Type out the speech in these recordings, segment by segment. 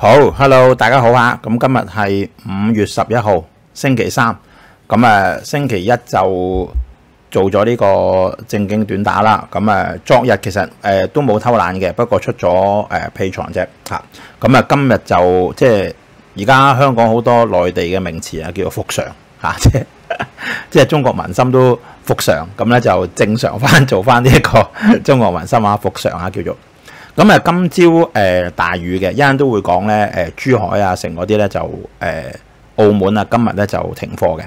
好，Hello，大家好啊！咁今日係五月十一號，星期三。咁啊，星期一就做咗呢個正經短打啦。咁啊，昨日其實誒、呃、都冇偷懶嘅，不過出咗诶屁床啫吓。咁啊，今日就即係而家香港好多內地嘅名詞啊，叫做復常吓，即係 即係中國民心都復常，咁咧就正常翻做翻呢一個 中國民心啊復常啊叫做。咁啊，今朝誒、大雨嘅，一陣都會講咧誒，珠海啊，成嗰啲咧就誒、澳門啊，今日咧就停課嘅。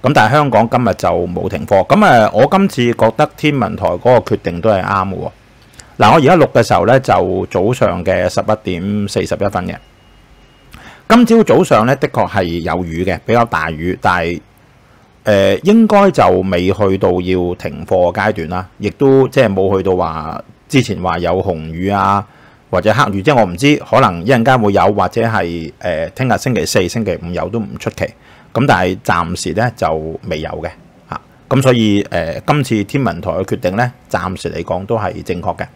咁但係香港今日就冇停課。咁啊，我今次覺得天文台嗰個決定都係啱嘅。嗱，我而家錄嘅時候咧就早上嘅十一點四十一分嘅。今朝早上咧的確係有雨嘅，比較大雨，但係誒、呃、應該就未去到要停課階段啦，亦都即係冇去到話。之前話有紅雨啊，或者黑雨，即係我唔知，可能一陣間會有，或者係誒聽日星期四、星期五有都唔出奇。咁但係暫時咧就未有嘅嚇。咁、所以誒、今次天文台嘅決定咧，暫時嚟講都係正確嘅。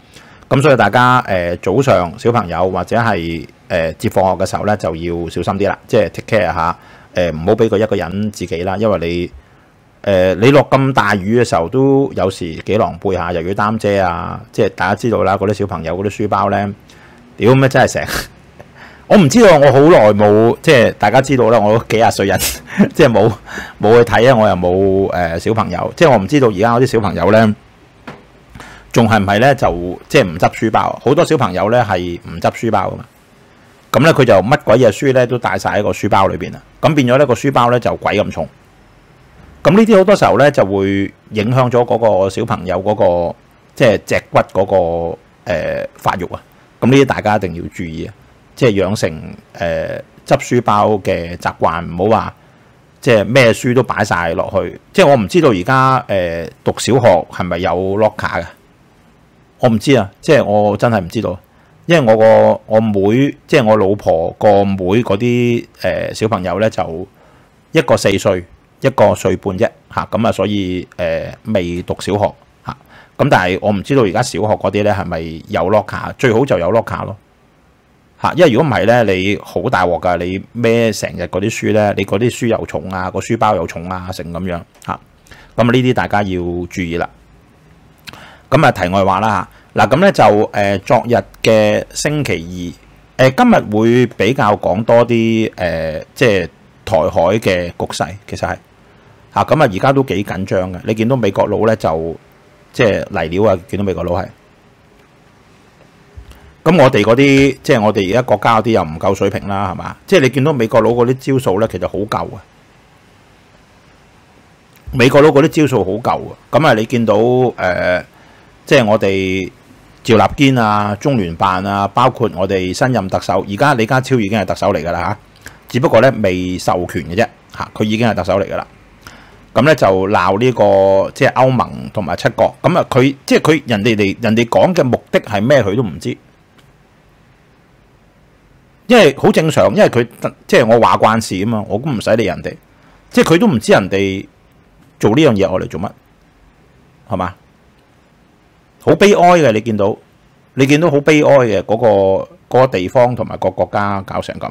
咁所以大家誒、早上小朋友或者係誒、接放學嘅時候咧，就要小心啲啦，即係 take care 下誒，唔好俾佢一個人自己啦，因為你。誒、呃，你落咁大雨嘅時候，都有時幾狼狽下，又要擔遮啊！即係大家知道啦，嗰啲小朋友嗰啲書包咧，屌咩真係成，我唔知道，我好耐冇即係大家知道啦，我幾廿歲人，即係冇冇去睇啊！我又冇誒、呃、小朋友，即係我唔知道而家嗰啲小朋友咧，仲係唔係咧就即係唔執書包？好多小朋友咧係唔執書包噶嘛，咁咧佢就乜鬼嘢書咧都帶晒喺個書包裏邊啊！咁變咗呢個書包咧就鬼咁重。咁呢啲好多時候咧，就會影響咗嗰個小朋友嗰、個即係脊骨嗰、個誒、發育啊。咁呢啲大家一定要注意啊，即係養成誒執、呃、書包嘅習慣，唔好話即係咩書都擺晒落去。即係我唔知道而家誒讀小學係咪有 locker 嘅，我唔知啊。即係我真係唔知道，因為我個我妹即係我老婆個妹嗰啲誒小朋友咧，就一個四歲。一個歲半啫，嚇咁啊，所以誒、未讀小學嚇，咁、但係我唔知道而家小學嗰啲咧係咪有 locker，最好就有 locker 咯嚇，因為如果唔係咧，你好大鑊㗎，你孭成日嗰啲書咧，你嗰啲書又重啊，個書包又重啊，成咁樣嚇，咁呢啲大家要注意啦。咁啊題外話啦嚇，嗱咁咧就誒、昨日嘅星期二，誒、今日會比較講多啲誒、即係。台海嘅局勢其實係嚇咁啊，而家都幾緊張嘅。你見到美國佬咧就即係嚟料啊，見到美國佬係咁，我哋嗰啲即係我哋而家國家嗰啲又唔夠水平啦，係嘛？即係你見到美國佬嗰啲招數咧，其實好舊啊。美國佬嗰啲招數好舊啊。咁啊，你見到誒、即係我哋趙立堅啊、中聯辦啊，包括我哋新任特首，而家李家超已經係特首嚟㗎啦嚇。只不過咧未授權嘅啫，嚇佢已經係特首嚟噶啦。咁咧就鬧呢個即係歐盟同埋七國。咁啊佢即係佢人哋嚟人哋講嘅目的係咩？佢都唔知，因為好正常，因為佢即係我話慣事啊嘛，我都唔使理人哋。即係佢都唔知人哋做呢樣嘢我嚟做乜，係嘛？好悲哀嘅，你見到你見到好悲哀嘅嗰個嗰個地方同埋個國家搞成咁。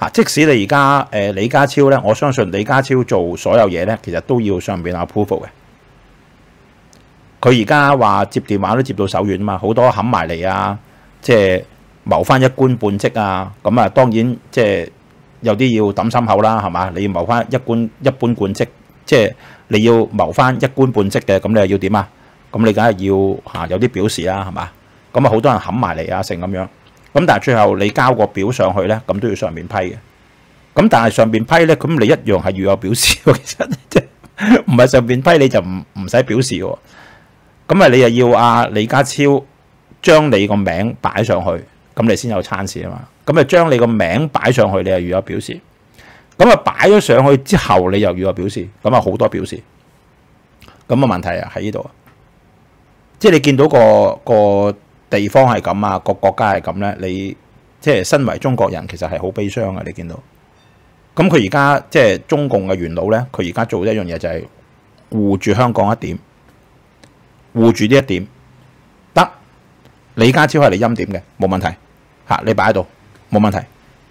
嚇！即使你而家誒李家超咧，我相信李家超做所有嘢咧，其實都要上邊 approve 嘅。佢而家話接電話都接到手軟啊嘛，好多冚埋嚟啊，即係謀翻一官半職啊。咁啊，當然即係有啲要揼心口啦，係嘛？你要謀翻一官一般半職，即係你要謀翻一官半職嘅，咁你又要點啊？咁你梗係要嚇有啲表示啦，係嘛？咁啊，好多人冚埋嚟啊，成咁樣。咁但係最後你交個表上去咧，咁都要上面批嘅。咁但係上面批咧，咁你一樣係要有表示喎。其實即係 唔係上面批你就唔唔使表示喎。咁啊，你又要阿李家超將你個名擺上去，咁你先有餐事啊嘛。咁啊，將你個名擺上去，你又要有表示。咁啊擺咗上去之後，你又要有表示，咁啊好多表示。咁啊問題啊喺呢度，即係你見到個個地方係咁啊，個國家係咁咧，你即係身為中國人，其實係好悲傷啊！你見到，咁佢而家即係中共嘅元老咧，佢而家做一樣嘢就係護住香港一點，護住呢一點得。李家超係你欽點嘅，冇問題嚇，你擺喺度冇問題，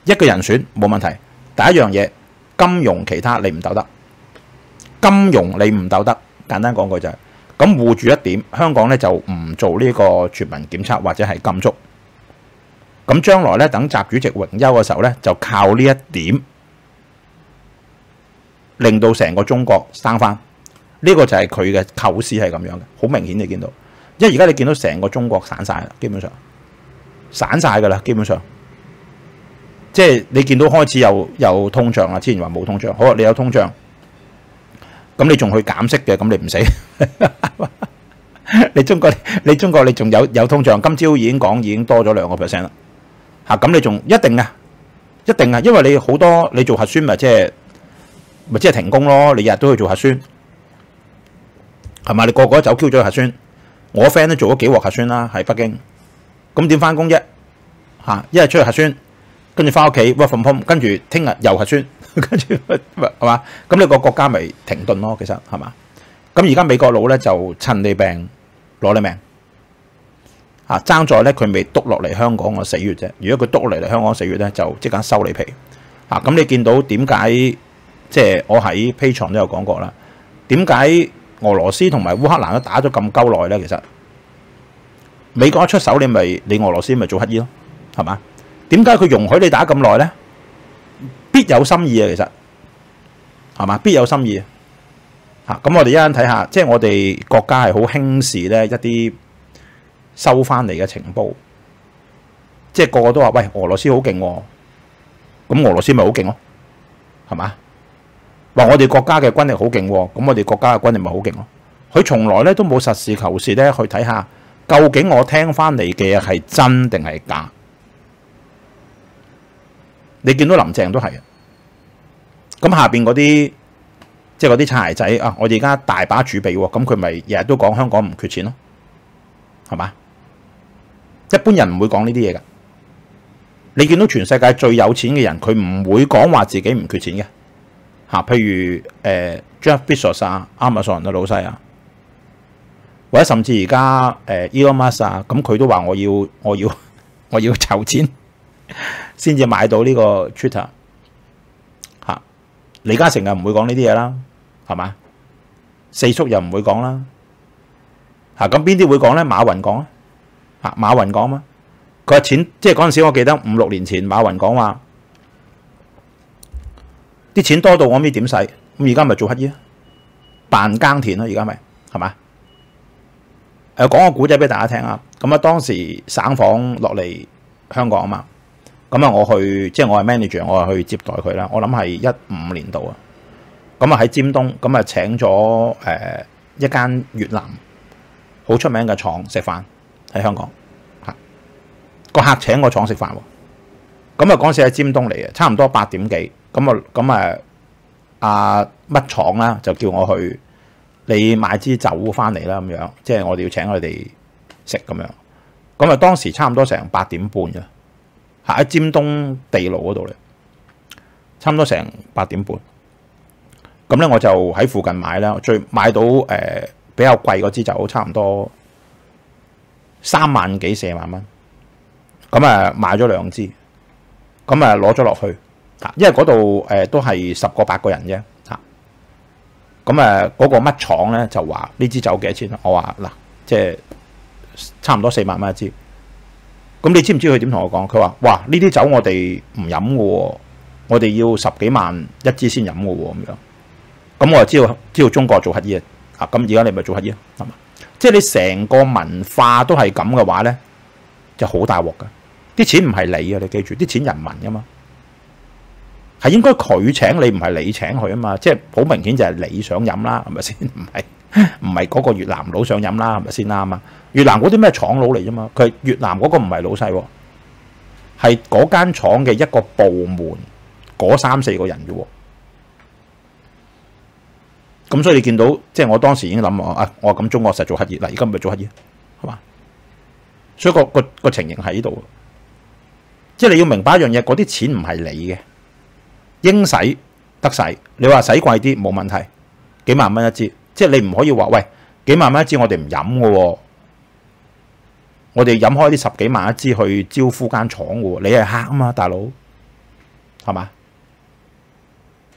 一個人選冇問題。第一樣嘢，金融其他你唔鬥得，金融你唔鬥得。簡單講句就係咁護住一點，香港咧就唔做呢個全民檢測或者係禁足。咁將來咧，等習主席榮休嘅時候咧，就靠呢一點令到成個中國生翻。呢個就係佢嘅構思係咁樣嘅，好明顯你見到。因為而家你見到成個中國散晒啦，基本上散晒噶啦，基本上。即係你見到開始有有通脹啦，之前話冇通脹，好啊，你有通脹。咁你仲去減息嘅，咁你唔死？你中國你中國你仲有有通脹？今朝已經講已經多咗兩個 percent 啦。嚇，咁你仲一定啊，一定啊，因為你好多你做核酸咪即係咪即係停工咯？你日日都去做核酸，係咪？你個個走 Q 咗核酸，我 friend 都做咗幾鑊核酸啦，喺北京。咁點翻工啫？嚇，一日出去核酸，跟住翻屋企 work from home，跟住聽日又核酸。跟住係嘛？咁你個國家咪停頓咯？其實係嘛？咁而家美國佬咧就趁你病攞你命啊！爭在咧佢未篤落嚟香港個死穴啫。如果佢篤落嚟香港死穴咧，就即刻收你皮啊！咁你見到點解？即係我喺 P 场都有講過啦。點解俄羅斯同埋烏克蘭都打咗咁鳩耐咧？其實美國一出手，你咪你俄羅斯咪做乞衣咯？係嘛？點解佢容許你打咁耐咧？必有心意啊，其實係嘛？必有心意啊！咁我哋一陣睇下，即係我哋國家係好輕視咧一啲收翻嚟嘅情報，即係個個都話：喂，俄羅斯好勁喎！咁俄羅斯咪好勁咯？係嘛？話我哋國家嘅軍力好勁喎，咁我哋國家嘅軍力咪好勁咯？佢從來咧都冇實事求是咧去睇下，究竟我聽翻嚟嘅係真定係假？你見到林鄭都係啊，咁下邊嗰啲即係嗰啲擦鞋仔啊，我哋而家大把儲備喎，咁佢咪日日都講香港唔缺錢咯，係嘛？一般人唔會講呢啲嘢噶。你見到全世界最有錢嘅人，佢唔會講話自己唔缺錢嘅嚇。譬如誒、Jeff Bezos 啊，Amazon 嘅老細啊，或者甚至而家誒 Elon Musk 啊，咁佢都話我要我要 我要籌錢。先至買到呢個 Twitter 嚇，李嘉誠又唔會講呢啲嘢啦，係嘛？四叔又唔會講啦，嚇咁邊啲會講咧？馬雲講啊，嚇馬雲講嘛？佢話錢即係嗰陣時，我記得五六年前馬雲講話啲錢多到我唔知點使，咁而家咪做乞衣啊，扮耕田咯，而家咪係嘛？誒講個古仔俾大家聽啊，咁啊當時省房落嚟香港啊嘛。咁啊，我去即係我係 manager，我係去接待佢啦。我諗係一五年度啊。咁啊喺尖東，咁啊請咗诶、一間越南好出名嘅廠食飯喺香港嚇。個客請個廠食飯喎。咁啊嗰時喺尖東嚟嘅，差唔多八點幾。咁啊咁啊，阿乜廠啦就叫我去，你買支酒翻嚟啦咁樣，即係我哋要請佢哋食咁樣。咁啊當時差唔多成八點半嘅。喺尖東地牢嗰度咧，差唔多成八點半。咁咧我就喺附近買啦，最買到誒、比較貴嗰支酒，差唔多三萬幾四萬蚊。咁啊買咗兩支，咁啊攞咗落去。嚇，因為嗰度誒都係十個八個人啫。嚇，咁啊嗰個乜廠咧就話呢支酒幾多錢？我話嗱，即係差唔多四萬蚊一支。咁你知唔知佢點同我講？佢話：哇，呢啲酒我哋唔飲嘅喎，我哋要十幾萬一支先飲嘅喎，咁樣。咁我就知道知道中國做乞衣啊！咁而家你咪做乞衣啊？係嘛？即係你成個文化都係咁嘅話咧，就好大鑊㗎。啲錢唔係你啊，你記住，啲錢人民㗎嘛，係應該佢請你，唔係你請佢啊嘛。即係好明顯就係你想飲啦，係咪先？唔係。唔係嗰個越南佬想飲啦，係咪先啱啊？越南嗰啲咩廠佬嚟啫嘛？佢越南嗰個唔係老細喎，係嗰間廠嘅一個部門嗰三四個人啫喎。咁所以你見到即係我當時已經諗我啊，我咁中國實做乞兒嗱，而家咪做乞兒係嘛？所以個個個情形喺度，即係你要明白一樣嘢，嗰啲錢唔係你嘅，應使得使。你話使貴啲冇問題，幾萬蚊一支，即係你唔可以話喂幾萬蚊一支我哋唔飲嘅喎，我哋飲開啲十幾萬一支去招呼間廠嘅喎，你係客啊嘛，大佬係嘛？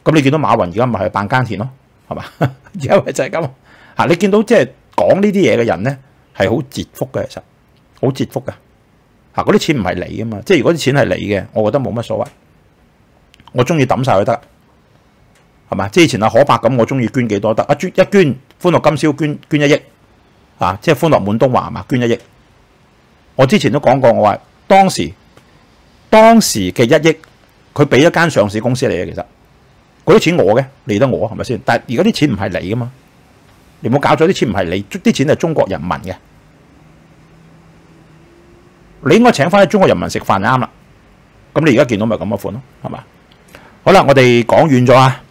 咁你見到馬雲而家咪係辦耕田咯，係嘛？而家咪就係咁嚇。你見到即係講呢啲嘢嘅人咧，係好折福嘅，其實好折福嘅嚇。嗰啲錢唔係你啊嘛，即係如果啲錢係你嘅，我覺得冇乜所謂，我中意抌晒佢得，係嘛？即係以前阿可伯咁，我中意捐幾多得啊？捐一捐歡樂今宵捐捐一億啊！即係歡樂滿東華嘛，捐一億。我之前都講過，我話當時當時嘅一億，佢俾一間上市公司嚟嘅，其實。嗰啲錢我嘅，嚟得我係咪先？但係而家啲錢唔係你噶嘛，你冇搞咗啲錢唔係你，啲錢係中國人民嘅，你應該請翻啲中國人民食飯啱啦。咁你而家見到咪咁嘅款咯，係嘛？好啦，我哋講遠咗啊。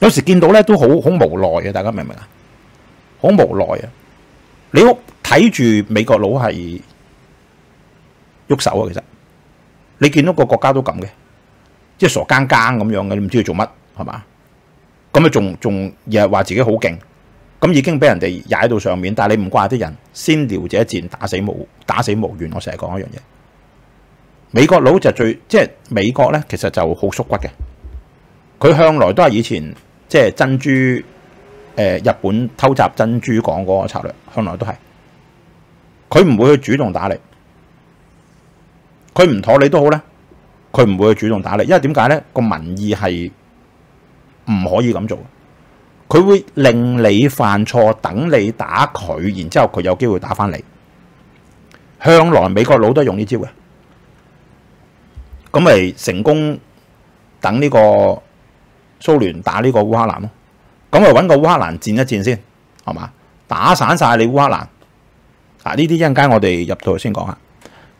有時見到咧都好好無奈嘅，大家明唔明啊？好無奈啊！你睇住美國佬係喐手啊，其實你見到個國家都咁嘅。即係傻更更咁樣嘅，你唔知佢做乜係嘛？咁啊，仲仲又係話自己好勁，咁已經俾人哋踩到上面。但係你唔怪啲人先撩者戰，打死無打死無怨。我成日講一樣嘢，美國佬就最即係美國咧，其實就好縮骨嘅。佢向來都係以前即係珍珠誒、日本偷襲珍珠港嗰個策略，向來都係佢唔會去主動打你，佢唔妥你都好咧。佢唔會去主動打你，因為點解咧？個民意係唔可以咁做。佢會令你犯錯，等你打佢，然之後佢有機會打翻你。向來美國佬都用呢招嘅，咁咪成功等呢個蘇聯打呢個烏克蘭咯。咁咪揾個烏克蘭戰一戰先，係嘛？打散晒你烏克蘭。啊！呢啲一間我哋入到先講下。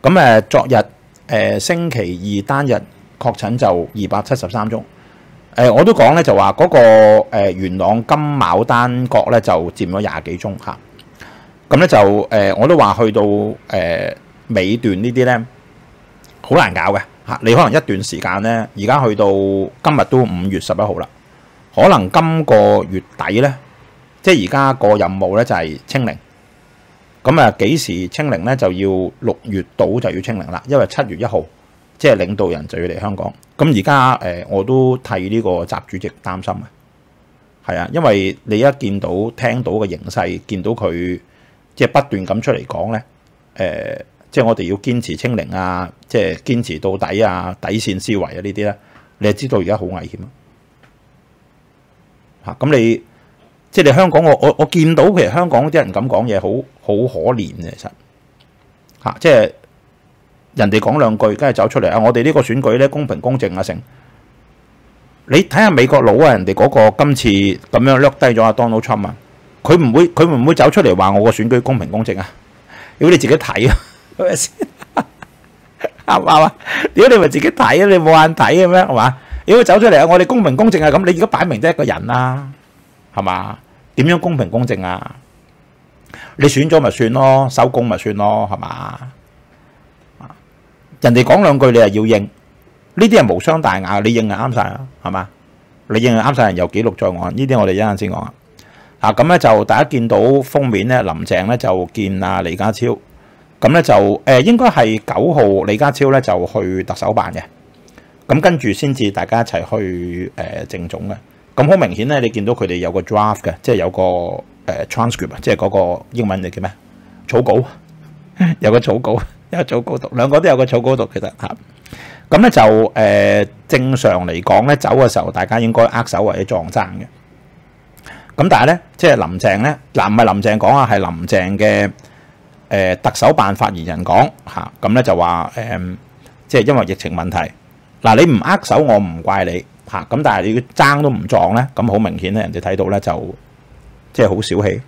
咁誒，昨日。誒、星期二單日確診就二百七十三宗。誒、我都講咧，就話嗰、那個、呃、元朗金牡丹角咧就佔咗廿幾宗嚇。咁、啊、咧就誒、我都話去到誒、呃、尾段呢啲咧好難搞嘅嚇。你可能一段時間咧，而家去到今日都五月十一號啦，可能今個月底咧，即係而家個任務咧就係、清零。咁啊，幾時清零咧？就要六月度就要清零啦，因為七月一號即係領導人就要嚟香港。咁而家誒，我都替呢個習主席擔心啊。係啊，因為你一見到聽到嘅形勢，見到佢即係不斷咁出嚟講咧，誒、即係我哋要堅持清零啊，即係堅持到底啊，底線思維啊呢啲咧，你係知道而家好危險啊。嚇，咁你。即係你香港，我我我見到其實香港啲人咁講嘢，好好可憐嘅，其實嚇，即係人哋講兩句，跟住走出嚟啊！我哋呢個選舉咧公平公正啊，成你睇下美國佬啊，人哋嗰個今次咁樣掠低咗阿 Donald Trump 啊，佢唔會佢唔會走出嚟話我個選舉公平公正啊？如果你自己睇啊，係咪先？啱唔啱啊？如果你咪自己睇啊，你冇眼睇嘅咩？係嘛？如果走出嚟啊，我哋公平公正啊，咁你而家擺明都係一個人啦。係嘛？點樣公平公正啊？你選咗咪算咯，收工咪算咯，係嘛？人哋講兩句你又要应，呢啲係無傷大雅，你應係啱晒啊，係嘛？你應係啱晒，人有記錄在案，呢啲我哋一陣先講啊。啊，咁咧就大家見到封面咧，林鄭咧就見啊李家超，咁咧就誒應該係九號李家超咧就去特首辦嘅，咁跟住先至大家一齊去誒政總嘅。咁好明顯咧，你見到佢哋有個 draft 嘅，即係有個誒 transcript 啊，即係嗰個英文你叫咩？草稿，有個草稿，有個草稿讀，兩個都有個草稿讀，其實嚇。咁咧就誒正常嚟講咧，走嘅時候大家應該握手或者撞踭嘅。咁但係咧，即係林鄭咧，嗱唔係林鄭講啊，係林鄭嘅誒特首辦發言人講嚇。咁咧就話誒，即係因為疫情問題，嗱你唔握手，我唔怪你。嚇咁，但係你爭都唔撞咧，咁好明顯咧，人哋睇到咧就即係好小氣。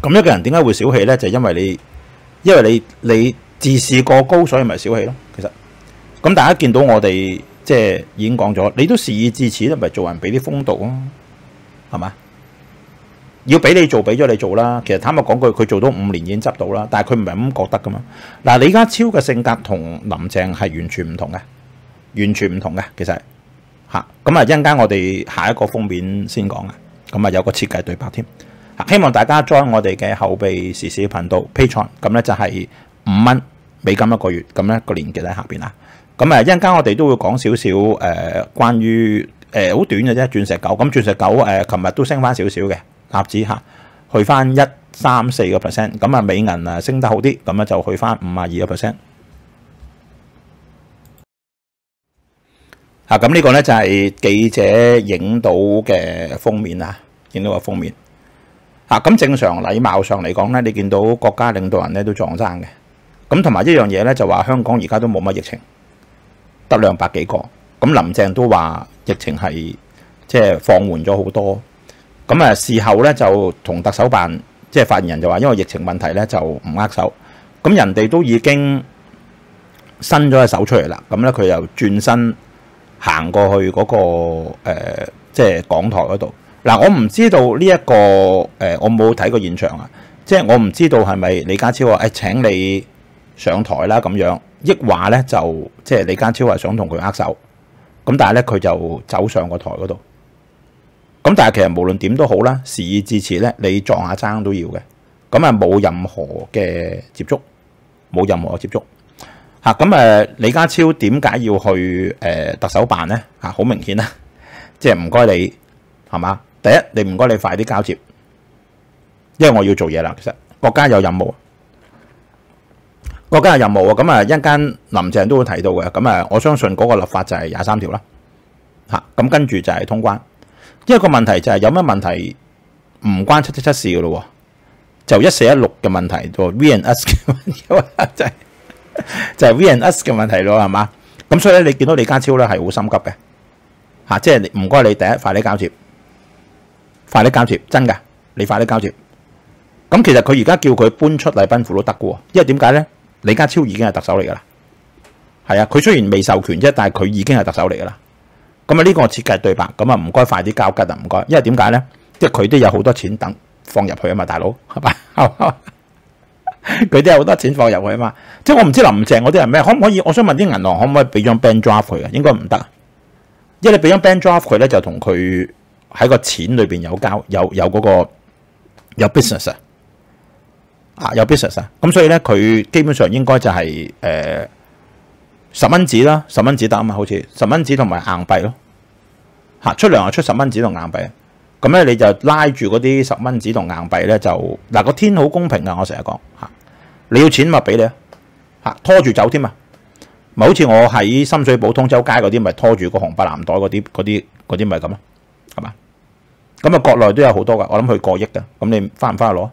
咁一個人點解會小氣咧？就因為你，因為你你自視過高，所以咪小氣咯。其實咁大家見到我哋即係已經講咗，你都事已至此，咪做人俾啲風度咯，係嘛？要俾你做，俾咗你做啦。其實坦白講句，佢做到五年已經執到啦，但係佢唔係咁覺得噶嘛。嗱，李家超嘅性格同林鄭係完全唔同嘅，完全唔同嘅。其實嚇咁啊，一陣間我哋下一個封面先講啊。咁啊，有個設計對白添。希望大家 join 我哋嘅後備時事頻道 patron 咁咧就係五蚊美金一個月，咁咧個連結喺下邊啊。咁啊，一陣間我哋都會講少少誒，關於誒好短嘅啫，鑽石九。咁鑽石九誒，琴日都升翻少少嘅。納指嚇去翻一三四個 percent，咁啊美銀啊升得好啲，咁啊就去翻五啊二個 percent。啊，咁呢個咧就係記者影到嘅封面啊，影到個封面。啊，咁正常禮貌上嚟講咧，你見到國家領導人咧都撞生嘅。咁同埋一樣嘢咧，就話香港而家都冇乜疫情，得兩百幾個。咁林鄭都話疫情係即係放緩咗好多。咁啊，事後咧就同特首辦即係發言人就話，因為疫情問題咧就唔握手。咁人哋都已經伸咗隻手出嚟啦。咁咧佢又轉身行過去嗰、個、呃、即係講台嗰度。嗱，我唔知道呢、一個誒、我冇睇過現場啊。即係我唔知道係咪李家超話誒、哎、請你上台啦咁樣，抑話咧就即係李家超話想同佢握手。咁但係咧佢就走上個台嗰度。咁但係其實無論點都好啦，事已至此咧，你撞下踭都要嘅。咁啊冇任何嘅接觸，冇任何嘅接觸。嚇咁誒，李家超點解要去誒、呃、特首辦咧？嚇好明顯啦，即係唔該你係嘛？第一，你唔該你快啲交接，因為我要做嘢啦。其實國家有任務，國家有任務啊。咁啊一間林鄭都會提到嘅。咁啊我相信嗰個立法就係廿三條啦。嚇咁跟住就係通關。一個問題就係有咩問題唔關七七七事嘅咯，就一四一六嘅問題，就 V N S 嘅问题，就係就係 V and S 嘅問題咯，係嘛？咁所以咧，你見到李家超咧係好心急嘅，吓，即係唔該你第一快啲交接，快啲交接，真噶，你快啲交接。咁其實佢而家叫佢搬出禮賓府都得嘅，因為點解咧？李家超已經係特首嚟噶啦，係啊，佢雖然未授權啫，但係佢已經係特首嚟噶啦。咁啊，呢個設計對白，咁啊唔該快啲交吉啊，唔該，因為點解咧？即係佢都有好多錢等放入去啊嘛，大佬系嘛？佢都有好多錢放入去啊嘛。即系我唔知林鄭嗰啲係咩，可唔可以？我想問啲銀行可唔可以俾張 bank draft 佢啊？應該唔得，因為你俾張 bank draft 佢咧，就同佢喺個錢裏邊有交，有有嗰個有 business 啊，有 business 啊。咁所以咧，佢基本上應該就係誒。十蚊紙啦，十蚊紙得啊嘛，好似十蚊紙同埋硬幣咯，吓出糧又出十蚊紙同硬幣，咁咧你就拉住嗰啲十蚊紙同硬幣咧就嗱個天好公平噶，我成日講吓，你要錢咪俾你啊，吓拖住走添啊，咪好似我喺深水埗通州街嗰啲咪拖住個紅白藍袋嗰啲嗰啲嗰啲咪咁咯，係嘛？咁啊國內都有好多噶，我諗佢過億噶，咁你翻唔翻去攞？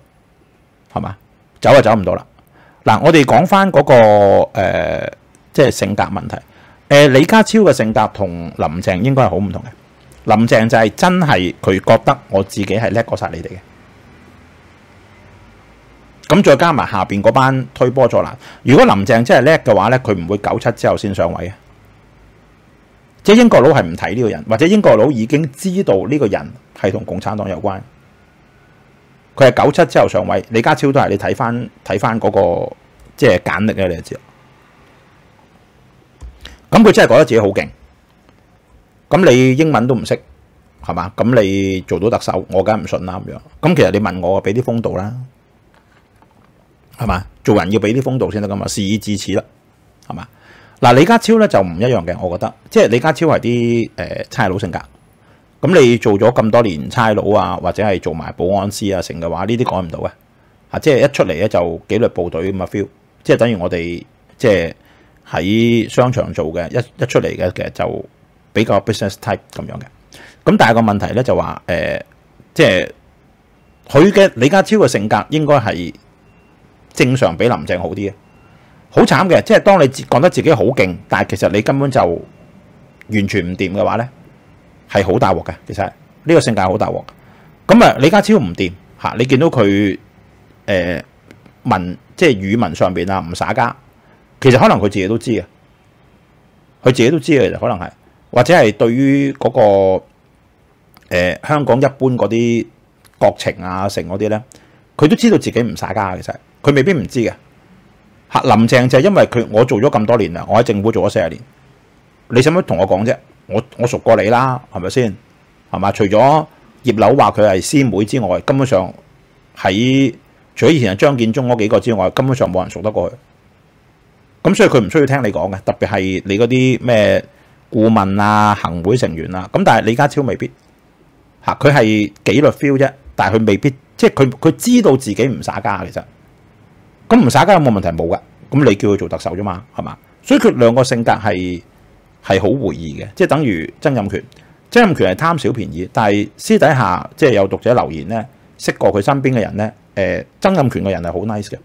係嘛？走就走唔到啦。嗱，我哋講翻嗰個誒。即係性格問題。誒，李家超嘅性格同林鄭應該係好唔同嘅。林鄭就係真係佢覺得我自己係叻過晒你哋嘅。咁再加埋下邊嗰班推波助瀾。如果林鄭真係叻嘅話咧，佢唔會九七之後先上位嘅。即係英國佬係唔睇呢個人，或者英國佬已經知道呢個人係同共產黨有關。佢係九七之後上位，李家超都係你睇翻睇翻嗰個即係簡歷咧，你就知。咁佢真係覺得自己好勁，咁你英文都唔識，係嘛？咁你做到特首，我梗係唔信啦咁樣。咁其實你問我，俾啲風度啦，係嘛？做人要俾啲風度先得噶嘛。事已至此啦，係嘛？嗱，李家超咧就唔一樣嘅，我覺得，即係李家超係啲誒差佬性格。咁你做咗咁多年差佬啊，或者係做埋保安師啊，成嘅話，呢啲改唔到嘅。即係一出嚟咧就紀律部隊咁嘅 feel，即係等於我哋即係。喺商場做嘅一一出嚟嘅，其實就比較 business type 咁樣嘅。咁但係個問題咧就話誒、即係佢嘅李家超嘅性格應該係正常比林鄭好啲嘅。好慘嘅，即係當你覺得自己好勁，但係其實你根本就完全唔掂嘅話咧，係好大鑊嘅。其實呢個性格好大鑊。咁啊，李家超唔掂嚇，你見到佢誒、文即係語文上邊啊唔耍家。其實可能佢自己都知嘅，佢自己都知嘅，其實可能係或者係對於嗰個香港一般嗰啲國情啊、成嗰啲咧，佢都知道自己唔耍家，其實佢未必唔知嘅。嚇林鄭就係因為佢我做咗咁多年啦，我喺政府做咗四十年，你使乜同我講啫？我我熟過你啦，係咪先？係嘛？除咗葉柳話佢係師妹之外，根本上喺除咗以前係張建忠嗰幾個之外，根本上冇人熟得過佢。咁所以佢唔需要聽你講嘅，特別係你嗰啲咩顧問啊、行會成員啊。咁但係李家超未必吓，佢係紀律 feel 啫，但係佢未必即係佢佢知道自己唔耍家其实。咁唔耍家有冇問題？冇噶。咁你叫佢做特首啫嘛，係嘛？所以佢兩個性格係係好回異嘅，即係等於曾蔭權。曾蔭權係貪小便宜，但係私底下即係有讀者留言咧，識過佢身邊嘅人咧，诶、曾蔭權嘅人係好 nice 嘅，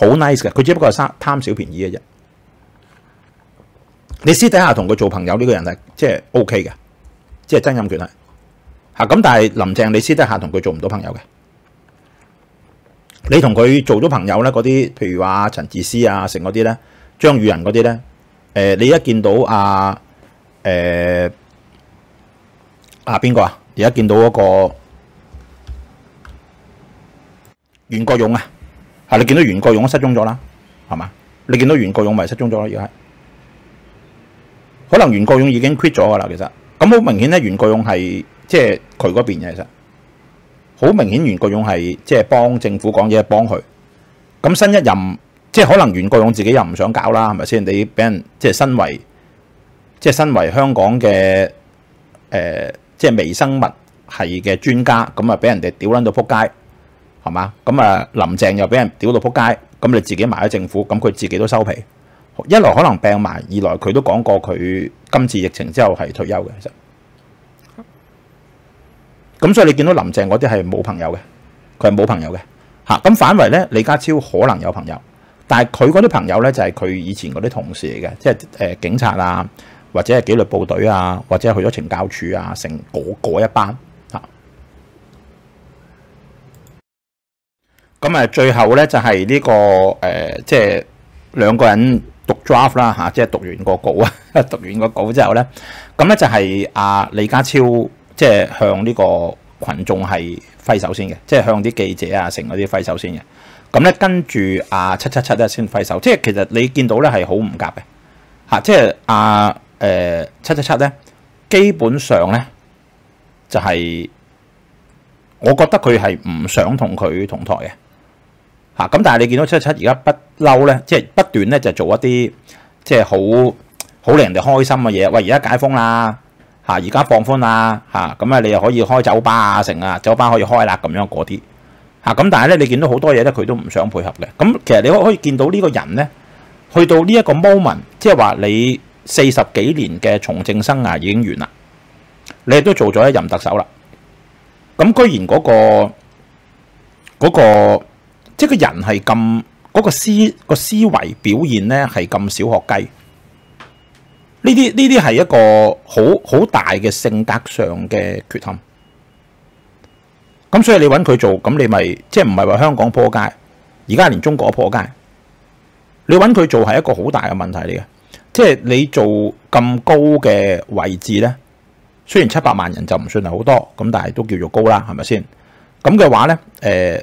好 nice 嘅。佢只不過係貪小便宜嘅啫。你私底下同佢做朋友呢個人係即係 OK 嘅，即係曾蔭權係嚇。咁但係林鄭你私底下同佢做唔到朋友嘅。你同佢做咗朋友咧，嗰啲譬如話陳智思啊，成嗰啲咧，張宇仁嗰啲咧，誒、呃，你一見到阿誒阿邊個啊？而家見到嗰個袁國勇啊，啊你見到袁國勇失蹤咗啦，係嘛？你見到袁國勇咪失蹤咗咯？而家係可能袁國勇已經 quit 咗噶啦，其實咁好明顯咧，袁國勇係即係佢嗰邊嘅，其實。好明顯，袁國勇係即係幫政府講嘢，幫佢。咁新一任，即係可能袁國勇自己又唔想搞啦，係咪先？你俾人即係身為，即係身為香港嘅誒、即係微生物係嘅專家，咁啊俾人哋屌撚到撲街，係嘛？咁啊林鄭又俾人屌到撲街，咁你自己埋咗政府，咁佢自己都收皮。一來可能病埋，二來佢都講過佢今次疫情之後係退休嘅，其實。咁所以你見到林鄭嗰啲係冇朋友嘅，佢係冇朋友嘅嚇。咁反為咧，李家超可能有朋友，但係佢嗰啲朋友咧就係佢以前嗰啲同事嚟嘅，即係誒警察啊，或者係紀律部隊啊，或者去咗懲教處啊，成嗰一班嚇。咁啊，最後咧就係呢個誒，即係兩個人讀 draft 啦嚇，即係讀完個稿啊，讀完個稿之後咧，咁咧就係阿李家超。即係向呢個群眾係揮手先嘅，即係向啲記者啊，成嗰啲揮手先嘅。咁咧跟住阿七七七咧先揮手，即係其實你見到咧係好唔夾嘅嚇。即係阿誒七七七咧，基本上咧就係、我覺得佢係唔想同佢同台嘅嚇。咁但係你見到七七而家不嬲咧，即係不斷咧就做一啲即係好好令人哋開心嘅嘢。喂，而家解封啦！啊！而家放寬啦，嚇咁啊，你又可以開酒吧啊，成啊，酒吧可以開啦，咁樣嗰啲嚇咁。但係咧，你見到好多嘢咧，佢都唔想配合嘅。咁其實你可可以見到呢個人咧，去到呢一個 moment，即係話你四十幾年嘅從政生涯已經完啦，你都做咗一任特首啦。咁居然嗰個嗰個即係個人係咁嗰個思個思維表現咧，係咁小學雞。呢啲呢啲係一個好好大嘅性格上嘅缺陷，咁所以你揾佢做，咁你咪即係唔係話香港破街，而家連中國破街，你揾佢做係一個好大嘅問題嚟嘅，即係你做咁高嘅位置呢，雖然七百萬人就唔算係好多，咁但係都叫做高啦，係咪先？咁嘅話呢，誒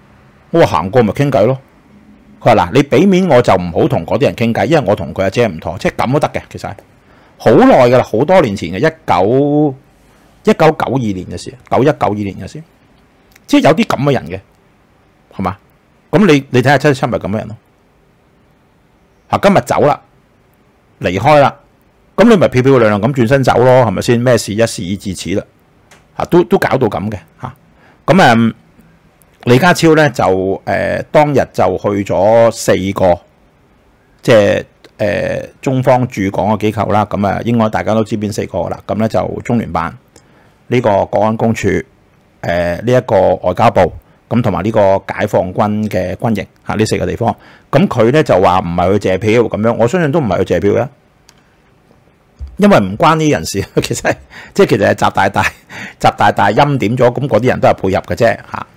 我行過咪傾偈咯。佢話嗱，你俾面我就唔好同嗰啲人傾偈，因為我同佢阿姐唔妥，即係咁都得嘅，其實。好耐噶啦，好多年前嘅一九一九九二年嘅事，九一九二年嘅事，即係有啲咁嘅人嘅，係嘛？咁你你睇下七七咪咁嘅人咯。啊，今日走啦，離開啦，咁你咪漂漂亮亮咁轉身走咯，係咪先？咩事一事已至此啦，嚇都都搞到咁嘅嚇。咁誒，李家超咧就誒當日就去咗四個，即係誒中方駐港嘅機構啦。咁啊，應該大家都知邊四個啦。咁咧就中聯辦呢個國安公署，誒呢一個外交部。咁同埋呢個解放軍嘅軍營嚇，呢四個地方，咁佢咧就話唔係去借票咁樣，我相信都唔係去借票嘅，因為唔關呢人事，其實即係其實係習大大習大大陰點咗，咁嗰啲人都係配合嘅啫嚇。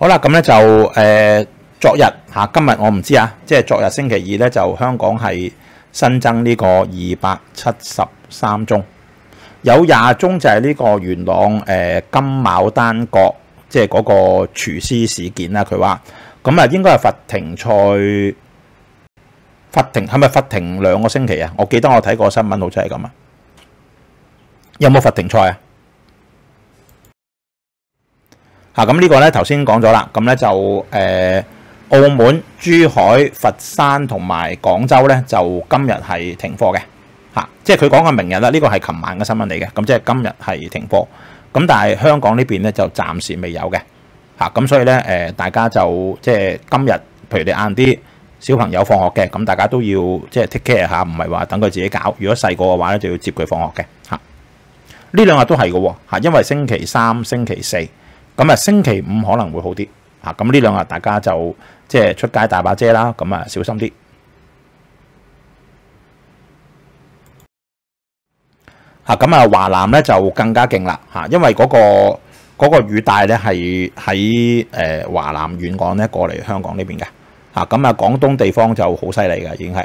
好啦，咁咧就誒昨日嚇，今日我唔知啊，即係昨日星期二咧，就香港係新增呢個二百七十三宗。有廿宗就係呢個元朗誒金牡丹閣，即係嗰個廚師事件啦。佢話咁啊，應該係罰停賽，罰停係咪罰停兩個星期啊？我記得我睇過新聞，好似係咁啊。有冇罰停賽啊？嚇咁呢個咧頭先講咗啦，咁咧就誒澳門、珠海、佛山同埋廣州咧，就今日係停課嘅。即係佢講嘅明日啦，呢個係琴晚嘅新聞嚟嘅，咁即係今日係停課，咁但係香港呢邊咧就暫時未有嘅，嚇咁所以咧誒，大家就即係今日，譬如你晏啲小朋友放學嘅，咁大家都要即係 take care 下，唔係話等佢自己搞。如果細個嘅話咧，就要接佢放學嘅，嚇呢兩日都係嘅喎，因為星期三、星期四，咁啊星期五可能會好啲，嚇咁呢兩日大家就即係出街帶把遮啦，咁啊小心啲。嚇咁啊，華南咧就更加勁啦。嚇，因為嗰個嗰個雨帶咧係喺誒華南遠岸咧過嚟香港呢邊嘅。嚇，咁啊廣東地方就好犀利嘅，已經係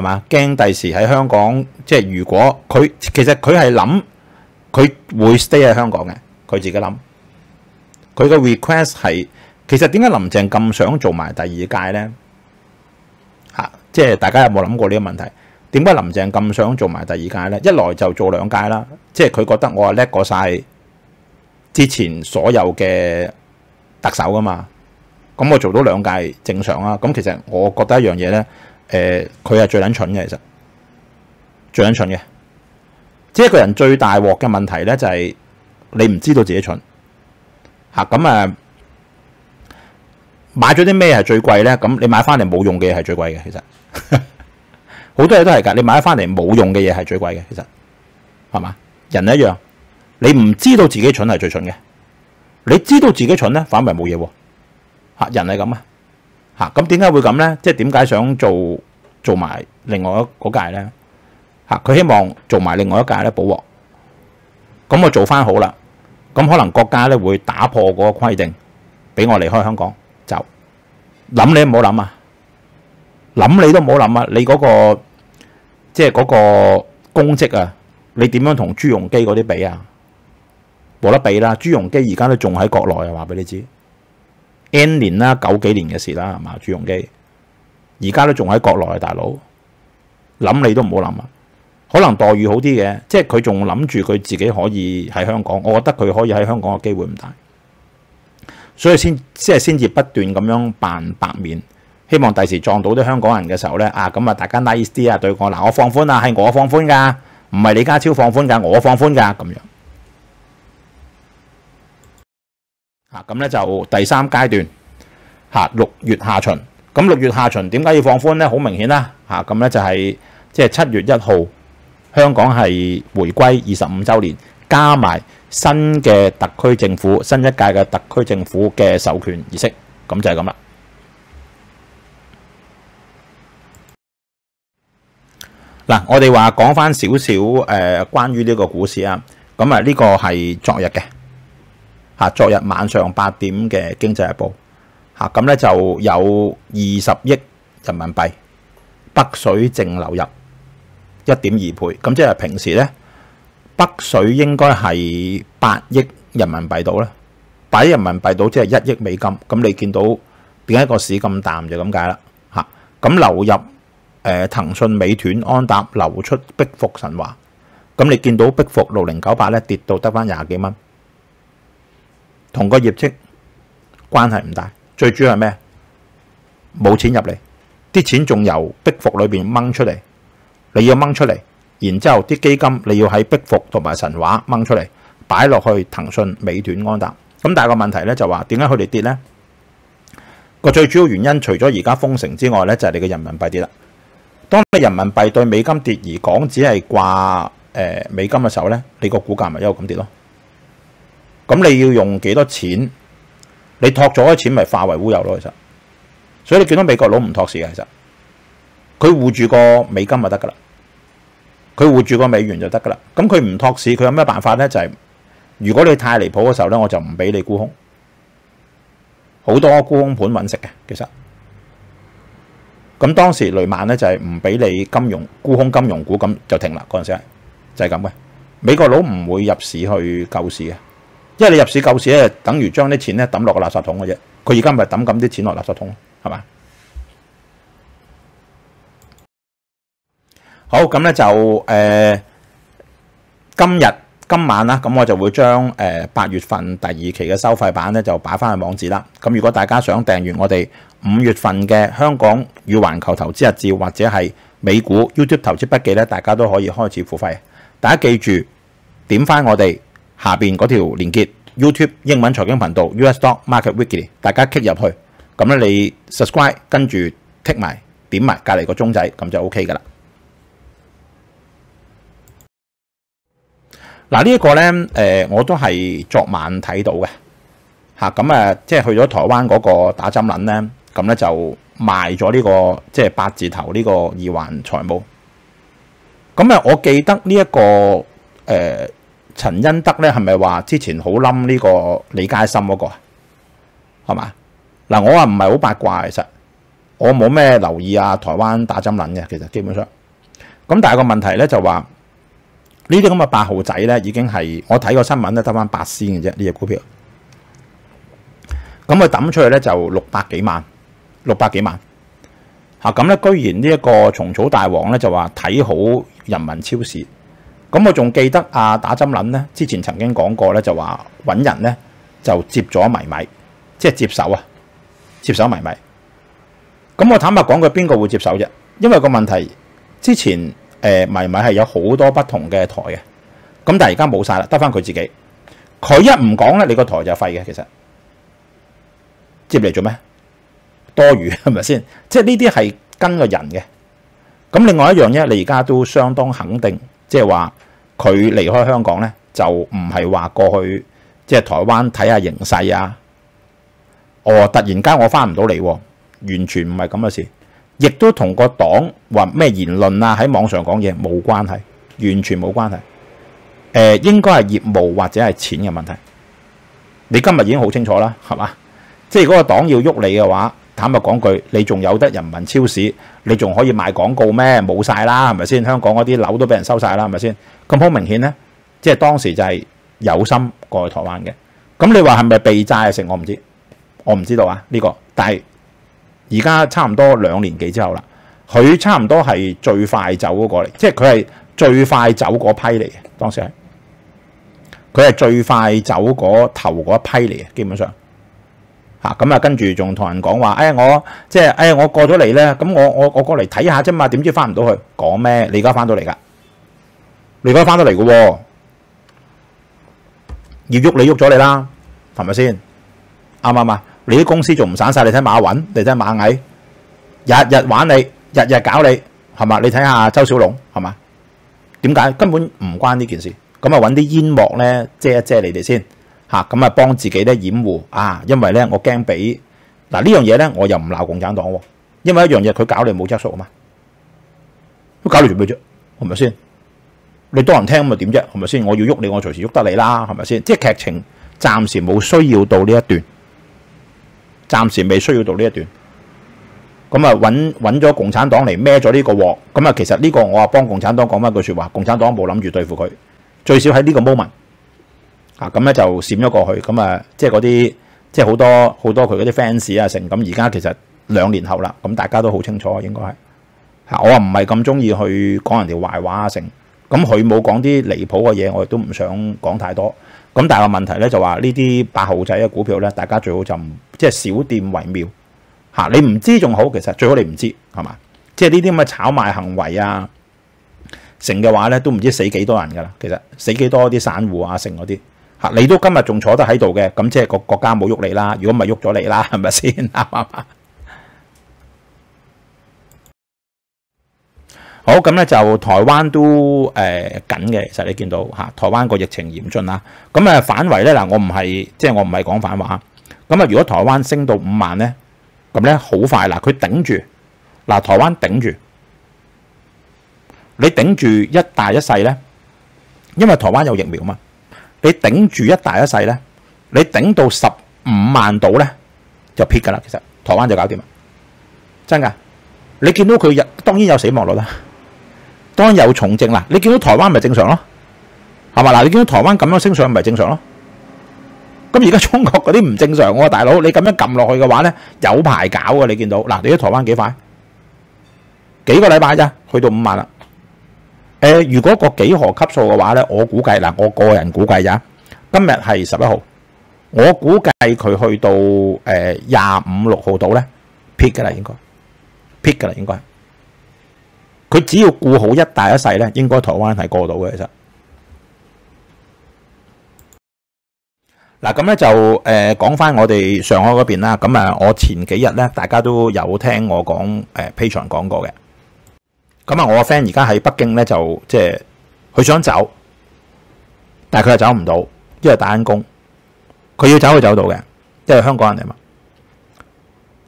係嘛？驚第時喺香港，即係如果佢其實佢係諗佢會 stay 喺香港嘅，佢自己諗佢嘅 request 係。其實點解林鄭咁想做埋第二屆呢？嚇，即係大家有冇諗過呢個問題？點解林鄭咁想做埋第二屆呢？一來就做兩屆啦，即係佢覺得我係叻過晒之前所有嘅特首噶嘛。咁我做到兩屆正常啦。咁其實我覺得一樣嘢呢，誒，佢係最撚蠢嘅，其實最撚蠢嘅。即係一個人最大鑊嘅問題呢，就係你唔知道自己蠢嚇咁啊！買咗啲咩係最貴咧？咁你買翻嚟冇用嘅嘢係最貴嘅，其實 好多嘢都係噶。你買翻嚟冇用嘅嘢係最貴嘅，其實係嘛？人一樣，你唔知道自己蠢係最蠢嘅。你知道自己蠢咧，反為冇嘢喎。吓，人係咁啊。咁點解會咁咧？即係點解想做做埋另外一嗰屆咧？吓，佢希望做埋另外一屆咧，保鑊。咁我做翻好啦。咁可能國家咧會打破嗰個規定，俾我離開香港就。諗你唔好諗啊！諗你都唔好諗啊！你嗰個即係嗰個功績啊，你點樣同朱鎔基嗰啲比啊？冇得比啦！朱鎔基而家都仲喺國內啊，話俾你知 N 年啦，九幾年嘅事啦，係嘛？朱鎔基而家都仲喺國內，大佬諗你都唔好諗啊！可能待遇好啲嘅，即係佢仲諗住佢自己可以喺香港，我覺得佢可以喺香港嘅機會唔大。所以先即係先至不斷咁樣扮白面，希望第時撞到啲香港人嘅時候咧，啊咁啊大家 nice 啲啊對我嗱，我放寬啊，係我放寬噶，唔係李家超放寬噶，我放寬噶咁樣。啊咁咧就第三階段嚇六月下旬，咁六月下旬點解要放寬咧？好明顯啦，嚇咁咧就係即係七月一號，香港係回歸二十五週年，加埋。新嘅特區政府，新一屆嘅特區政府嘅授權儀式，咁就係咁啦。嗱，我哋話講翻少少誒，關於呢個股市啊，咁啊呢個係昨日嘅嚇，昨日晚上八點嘅經濟日報。嚇，咁咧就有二十億人民幣北水淨流入一點二倍，咁即係平時咧北水應該係八億人民幣到啦，八億人民幣到即係一億美金，咁你見到點解個市咁淡就咁解啦嚇，咁流入。誒騰訊、美團、安踏流出逼服神華，咁你見到逼服六零九八咧跌到得返廿幾蚊，同個業績關係唔大，最主要係咩？冇錢入嚟，啲錢仲由逼服裏邊掹出嚟，你要掹出嚟，然之後啲基金你要喺逼服同埋神話掹出嚟，擺落去騰訊、美團、安踏，咁但係個問題咧就話點解佢哋跌咧？個最主要原因除咗而家封城之外咧，就係你嘅人民幣跌啦。當你人民幣對美金跌而港只係掛誒美金嘅時候咧，你個股價咪一路咁跌咯。咁你要用幾多錢？你托咗啲錢咪化為烏有咯。其實，所以你見到美國佬唔托市嘅，其實佢護住個美金就得噶啦，佢護住個美元就得噶啦。咁佢唔托市，佢有咩辦法咧？就係如果你太離譜嘅時候咧，我就唔俾你沽空。好多沽空盤揾食嘅，其實。咁當時雷曼咧就係唔俾你金融沽空金融股，咁就停啦。嗰陣時係就係咁嘅。美國佬唔會入市去救市嘅，因為你入市救市咧，等於將啲錢咧抌落個垃圾桶嘅啫。佢而家咪抌咁啲錢落垃圾桶，係嘛？好，咁咧就誒、今日今晚啦，咁我就會將誒八月份第二期嘅收費版咧就擺翻去網址啦。咁如果大家想訂閱我哋，五月份嘅香港與環球投資日誌或者係美股 YouTube 投資筆記咧，大家都可以開始付費。大家記住點翻我哋下邊嗰條連結 YouTube 英文財經頻道 US Stock Market Weekly，大家 click 入去，咁咧你 subscribe 跟住剔埋點埋隔離個鐘仔，咁就 OK 噶啦。嗱呢一個咧，誒我都係昨晚睇到嘅嚇，咁啊即係去咗台灣嗰個打針撚咧。咁咧就賣咗呢個即係八字頭呢個二環財務。咁啊，我記得呢一個誒陳恩德咧，係咪話之前好冧呢個李佳森嗰個啊？係嘛？嗱，我話唔係好八卦，其實我冇咩留意啊。台灣打針撚嘅，其實基本上。咁但係個問題咧就話呢啲咁嘅八號仔咧，已經係我睇個新聞咧得翻八仙嘅啫，呢隻股票。咁佢抌出去咧就六百幾萬。六百幾萬嚇咁咧，居然呢一個蟲草大王咧就話睇好人民超市。咁我仲記得啊打針撚咧，之前曾經講過咧，就話揾人咧就接咗迷米，即係接手啊，接手迷米。咁我坦白講，佢邊個會接手啫？因為個問題之前誒迷米係有好多不同嘅台嘅，咁但係而家冇晒啦，得翻佢自己。佢一唔講咧，你個台就廢嘅。其實接嚟做咩？多餘係咪先？即係呢啲係跟個人嘅。咁另外一樣嘢，你而家都相當肯定，即係話佢離開香港咧，就唔係話過去即係台灣睇下形勢啊。哦，突然間我翻唔到嚟，完全唔係咁嘅事，亦都同個黨話咩言論啊喺網上講嘢冇關係，完全冇關係。誒、呃，應該係業務或者係錢嘅問題。你今日已經好清楚啦，係嘛？即係如果個黨要喐你嘅話。坦白講句，你仲有得人民超市，你仲可以賣廣告咩？冇晒啦，係咪先？香港嗰啲樓都俾人收晒啦，係咪先？咁好明顯咧，即係當時就係有心過去台灣嘅。咁你話係咪避債嘅成？我唔知，我唔知道啊呢個。但係而家差唔多兩年幾之後啦，佢差唔多係最快走嗰個嚟，即係佢係最快走嗰批嚟嘅。當時係佢係最快走嗰頭嗰一批嚟嘅，基本上。嚇咁啊！跟住仲同人講話，哎我即係哎我過咗嚟咧，咁我我我過嚟睇下啫嘛，點知翻唔到去？講咩？你而家翻到嚟噶？你而家翻到嚟嘅喎，要喐你喐咗你啦，係咪先？啱唔啱？你啲公司仲唔散晒？你睇馬雲，你睇螞蟻，日日玩你，日日搞你，係嘛？你睇下周小龍，係嘛？點解根本唔關呢件事？咁啊揾啲煙幕咧遮一遮你哋先。嚇咁啊，幫自己咧掩護啊，因為咧我驚俾嗱呢樣嘢咧，我又唔鬧共產黨喎，因為一樣嘢佢搞你冇質素啊嘛，都搞你做咩啫？係咪先？你多人聽咁咪點啫？係咪先？我要喐你，我隨時喐得你啦，係咪先？即係劇情暫時冇需要到呢一段，暫時未需要到呢一段。咁啊，揾揾咗共產黨嚟孭咗呢個鑊。咁啊，其實呢個我啊幫共產黨講翻句説話，共產黨冇諗住對付佢，最少喺呢個 moment 啊，咁咧就閃咗過去。咁啊，即係嗰啲即係好多好多佢嗰啲 fans 啊，成咁而家其實兩年後啦，咁大家都好清楚應該係嚇。我啊唔係咁中意去講人哋壞話啊，成咁佢冇講啲離譜嘅嘢，我亦都唔想講太多。咁但係個問題咧就話呢啲八號仔嘅股票咧，大家最好就唔即係小店為妙。嚇！你唔知仲好，其實最好你唔知係嘛？即係呢啲咁嘅炒賣行為啊，成嘅話咧都唔知死幾多人噶啦。其實死幾多啲散戶啊，成嗰啲嚇，你都今日仲坐得喺度嘅，咁即係個國家冇喐你啦。如果唔係喐咗你啦，係咪先？啱唔啱？好咁咧，就台灣都誒緊嘅。其實你見到嚇，台灣個疫情嚴峻啦。咁誒反為咧嗱，我唔係即係我唔係講反話。咁啊，如果台灣升到五萬咧？咁咧好快嗱，佢頂住嗱，台灣頂住，你頂住一大一細咧，因為台灣有疫苗嘛，你頂住一大一細咧，你頂到十五萬度咧就撇㗎啦，其實台灣就搞掂啦，真㗎，你見到佢日當然有死亡率啦，當然有重症啦，你見到台灣咪正常咯，係嘛嗱？你見到台灣咁樣升上咪正常咯。咁而家中國嗰啲唔正常喎，大佬，你咁樣撳落去嘅話咧，有排搞嘅。你見到嗱，你喺台灣幾快？幾個禮拜咋？去到五萬啦。誒，如果個幾何級數嘅話咧，我估計嗱，我個人估計咋，今日係十一號，我估計佢去到誒廿五六號度咧，peak 嘅啦，應該 peak 嘅啦，應該。佢只要顧好一大一細咧，應該台灣係過到嘅，其實。嗱，咁咧就誒講翻我哋上海嗰邊啦。咁啊，我前幾日咧，大家都有聽我講誒 Patreon 講過嘅。咁啊，我個 friend 而家喺北京咧，就即係佢想走，但係佢又走唔到，因為打緊工。佢要走，佢走到嘅，因為香港人嚟嘛。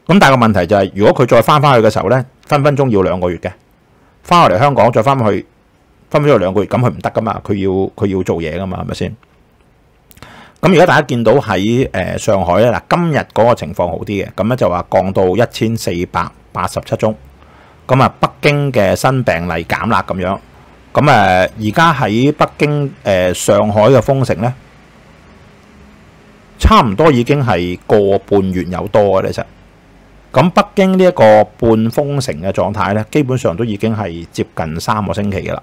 咁但係個問題就係，如果佢再翻翻去嘅時候咧，分分鐘要兩個月嘅。翻落嚟香港再翻去，分分鐘要兩個月，咁佢唔得噶嘛。佢要佢要做嘢噶嘛，係咪先？咁而家大家見到喺誒上海咧，嗱今日嗰個情況好啲嘅，咁咧就話降到一千四百八十七宗，咁啊北京嘅新病例減啦咁樣，咁誒而家喺北京誒上海嘅封城咧，差唔多已經係個半月有多嘅，其實，咁北京呢一個半封城嘅狀態咧，基本上都已經係接近三個星期嘅啦。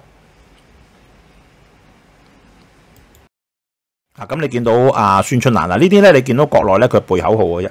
啊！咁你見到阿孫春蘭啊？呢啲咧，你見到國內咧，佢背口號嘅啫。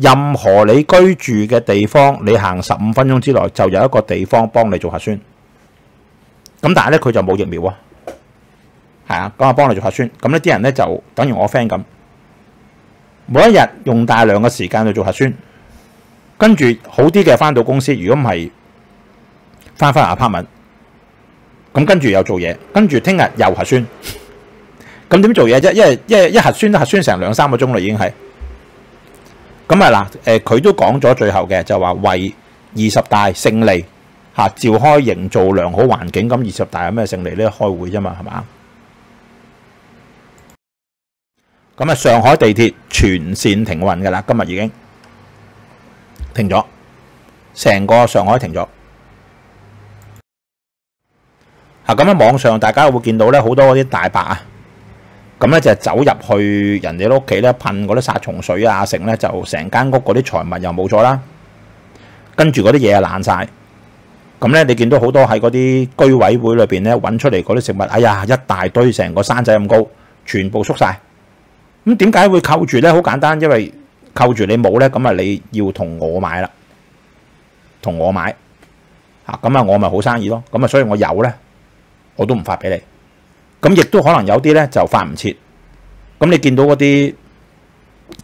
任何你居住嘅地方，你行十五分鐘之內就有一個地方幫你做核酸。咁但係咧佢就冇疫苗喎，係啊，咁啊幫你做核酸。咁呢啲人咧就等於我 friend 咁，每一日用大量嘅時間去做核酸，跟住好啲嘅翻到公司，如果唔係翻返 apartment，咁跟住又做嘢，跟住聽日又核酸。咁點做嘢啫？因為一一核酸都核酸成兩三個鐘啦，已經係咁啊嗱。誒，佢都講咗最後嘅，就話為二十大勝利嚇召開營造良好環境。咁二十大有咩勝利咧？開會啫嘛，係嘛？咁啊，上海地鐵全線停運㗎啦，今日已經停咗，成個上海停咗。嚇咁喺網上大家會見到咧，好多嗰啲大白啊！咁咧就走入去人哋屋企咧，噴嗰啲殺蟲水啊，成咧就成間屋嗰啲財物又冇咗啦，跟住嗰啲嘢啊爛晒。咁咧你見到好多喺嗰啲居委會裏邊咧揾出嚟嗰啲食物，哎呀一大堆成個山仔咁高，全部縮晒。咁點解會扣住咧？好簡單，因為扣住你冇咧，咁啊你要同我買啦，同我買嚇，咁啊我咪好生意咯。咁啊所以我有咧，我都唔發俾你。咁亦都可能有啲咧就發唔切。咁你見到嗰啲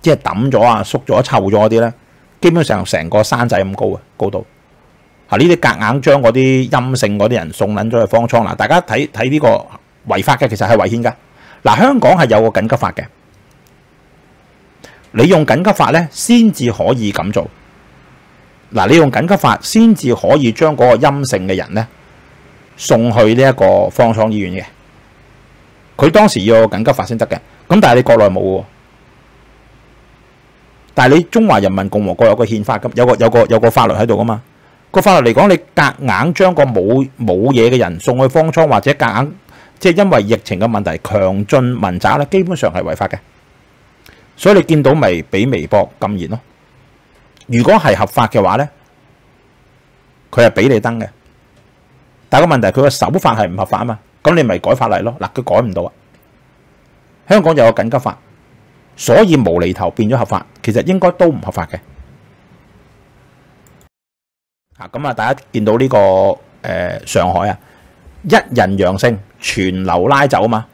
即係抌咗啊、縮咗、臭咗嗰啲咧，基本上成個山仔咁高嘅高度。嚇！呢啲夾硬將嗰啲陰性嗰啲人送撚咗去方艙嗱，大家睇睇呢個違法嘅，其實係違憲㗎。嗱，香港係有個緊急法嘅，你用緊急法咧先至可以咁做。嗱，你用緊急法先至可以將嗰個陰性嘅人咧送去呢一個方艙醫院嘅。佢當時要緊急法先得嘅，咁但係你國內冇喎。但係你中華人民共和國有個憲法咁，有個有個有個法律喺度㗎嘛。個法律嚟講，你夾硬將個冇冇嘢嘅人送去方艙，或者夾硬即係因為疫情嘅問題強進民宅咧，基本上係違法嘅。所以你見到咪俾微博禁言咯？如果係合法嘅話咧，佢係俾你登嘅。但係個問題，佢個手法係唔合法啊嘛。咁你咪改法例咯。嗱，佢改唔到啊。香港有個緊急法，所以無厘頭變咗合法，其實應該都唔合法嘅。啊，咁啊，大家見到呢個誒上海啊，一人陽性全流拉走啊嘛，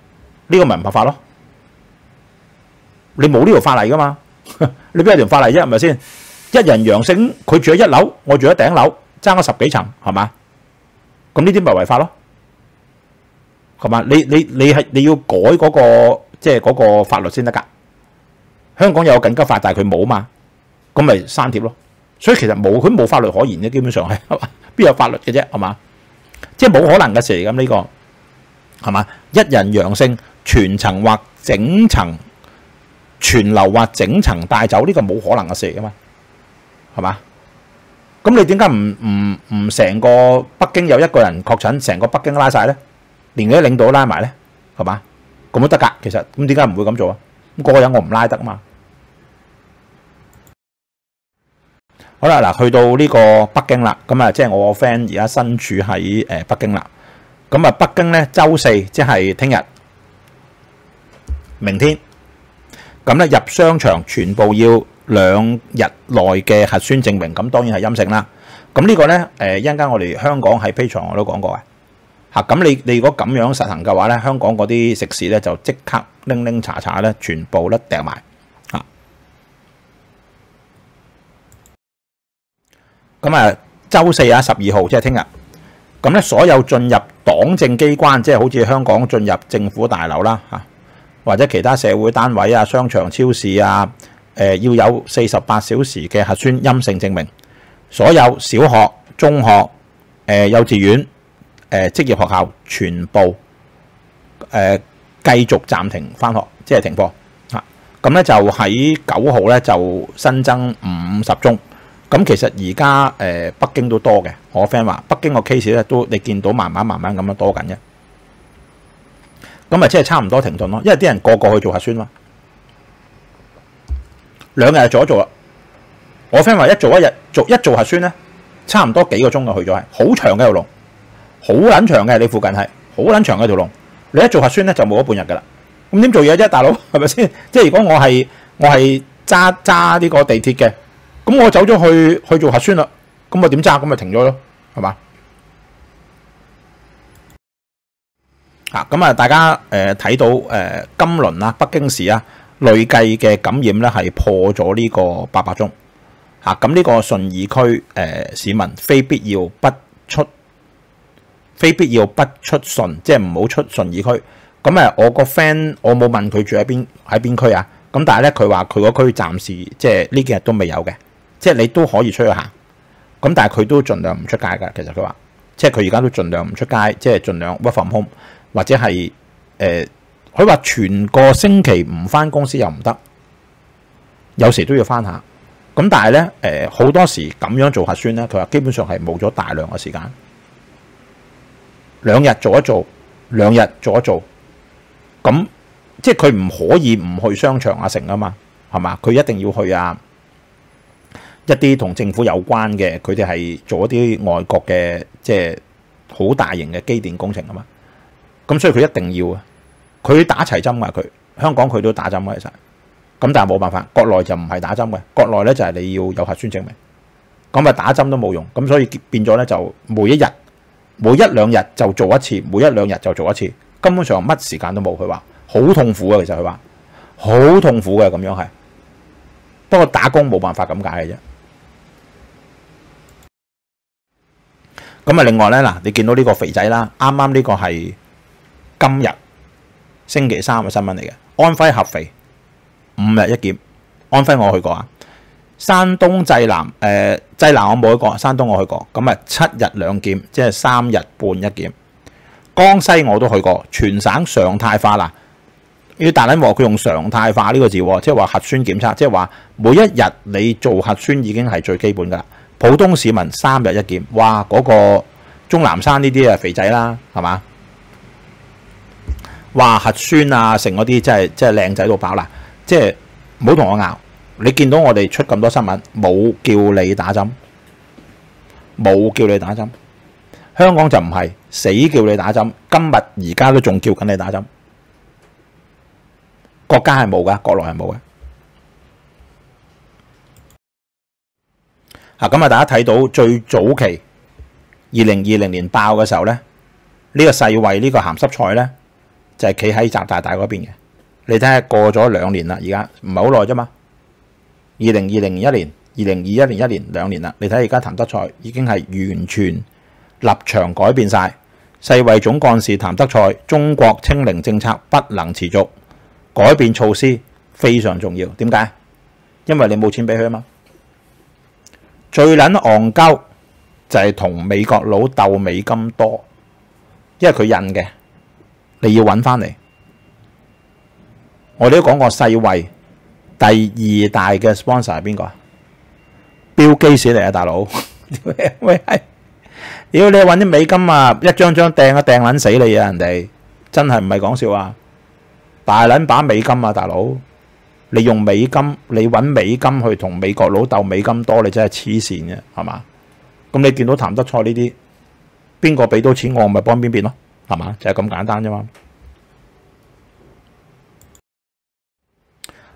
呢個咪唔合法咯？你冇呢條法例噶嘛？你邊有條法例啫？係咪先？一人陽性，佢住喺一樓，我住喺頂樓，爭咗十幾層，係嘛？咁呢啲咪違法咯？係嘛？你你你係你要改嗰個即係嗰個法律先得㗎。香港有緊急法，但係佢冇嘛，咁咪刪帖咯。所以其實冇佢冇法律可言嘅，基本上係 邊有法律嘅啫，係嘛？即係冇可能嘅事嚟咁呢個係嘛？一人陽性，全層或整層全流或整層帶走，呢個冇可能嘅事嚟噶嘛？係嘛？咁你點解唔唔唔成個北京有一個人確診，成個北京拉晒咧？連嗰啲領導都拉埋咧，係嘛？咁都得㗎，其實咁點解唔會咁做啊？咁嗰個人我唔拉得嘛？好啦，嗱，去到呢個北京啦，咁啊，即係我個 friend 而家身處喺誒北京啦。咁啊，北京咧，週四即係聽日、明天，咁咧入商場全部要兩日內嘅核酸證明，咁當然係陰性啦。咁呢個咧，誒一間我哋香港喺 Patreon 我都講過嘅嚇。咁你你如果咁樣實行嘅話咧，香港嗰啲食肆咧就即刻拎拎查查咧，全部都掟埋。咁啊，週四啊，十二號即係聽日。咁咧，所有進入黨政機關，即係好似香港進入政府大樓啦，嚇，或者其他社會單位啊、商場、超市啊，誒要有四十八小時嘅核酸陰性證明。所有小學、中學、誒幼稚園、誒職業學校，全部誒繼續暫停返學，即係停課。嚇，咁咧就喺九號咧就新增五十宗。咁其實而家誒北京都多嘅，我 friend 話北京個 case 咧都你見到慢慢慢慢咁樣多緊嘅，咁咪即係差唔多停頓咯，因為啲人個個去做核酸嘛，兩日做一做啦。我 friend 話一做一日做一做核酸咧，差唔多幾個鐘就去咗係，好長嘅條龍，好撚長嘅你附近係好撚長嘅條龍，你一做核酸咧就冇咗半日噶啦。咁點做嘢啫，大佬 係咪先？即係如果我係我係揸揸呢個地鐵嘅。咁我走咗去去做核酸啦，咁我點揸？咁咪停咗咯，係嘛？啊，咁啊，大家誒睇到誒金輪啊，北京市啊累計嘅感染咧係破咗呢個八百宗。嚇，咁呢個順義區誒市民非必要不出，非必要不出順，即係唔好出順義區。咁誒，我個 friend 我冇問佢住喺邊喺邊區啊。咁但係咧，佢話佢嗰區暫時即係呢幾日都未有嘅。即係你都可以出去行，咁但係佢都盡量唔出街㗎。其實佢話，即係佢而家都盡量唔出街，即係盡量 work from home，或者係誒，佢、呃、話全個星期唔返公司又唔得，有時都要返下。咁但係咧誒，好、多時咁樣做核酸咧，佢話基本上係冇咗大量嘅時間，兩日做一做，兩日做一做，咁即係佢唔可以唔去商場啊成啊嘛，係嘛？佢一定要去啊！一啲同政府有關嘅，佢哋係做一啲外國嘅，即係好大型嘅機電工程啊嘛。咁所以佢一定要啊，佢打齊針㗎佢。香港佢都打針嘅其實，咁但係冇辦法，國內就唔係打針嘅。國內咧就係你要有核酸證明，咁啊打針都冇用。咁所以變咗咧就每一日每一兩日就做一次，每一兩日就做一次，根本上乜時間都冇。佢話。好痛苦啊，其實佢話。好痛苦嘅咁樣係，不過打工冇辦法咁解嘅啫。咁啊，另外咧嗱，你見到呢個肥仔啦，啱啱呢個係今日星期三嘅新聞嚟嘅，安徽合肥五日一檢，安徽我去過啊，山東濟南誒濟南我冇去過，山東我去過，咁啊七日兩檢，即係三日半一檢。江西我都去過，全省常態化啦。要大撚鑊佢用常態化呢個字，即係話核酸檢測，即係話每一日你做核酸已經係最基本噶啦。普通市民三日一檢，哇！嗰個鍾南山呢啲啊肥仔啦，係嘛？哇！核酸啊，成嗰啲真係真係靚仔到爆啦！即係唔好同我拗，你見到我哋出咁多新聞，冇叫你打針，冇叫你打針。香港就唔係死叫你打針，今日而家都仲叫緊你打針。國家係冇噶，國內係冇嘅。啊，咁啊，大家睇到最早期二零二零年爆嘅時候咧，呢個世衛呢個鹹濕菜咧就係企喺習大大嗰邊嘅。你睇下過咗兩年啦，而家唔係好耐啫嘛。二零二零一年、二零二一年一年兩年啦，你睇而家譚德塞已經係完全立場改變晒。世衛總幹事譚德塞，中國清零政策不能持續，改變措施非常重要。點解？因為你冇錢俾佢啊嘛。最撚戇鳩就係同美國佬鬥美金多，因為佢印嘅，你要揾翻嚟。我哋都講過世衛第二大嘅 sponsor 係邊個啊？標基士嚟啊，大佬！喂，屌你揾啲美金啊，一張張掟啊掟撚死你啊！人哋真係唔係講笑啊，大撚把美金啊，大佬！你用美金，你揾美金去同美國佬鬥美金多，你真係黐線嘅，係嘛？咁你見到譚德赛呢啲，邊個俾到錢我，咪幫邊邊咯，係嘛？就係咁簡單啫嘛。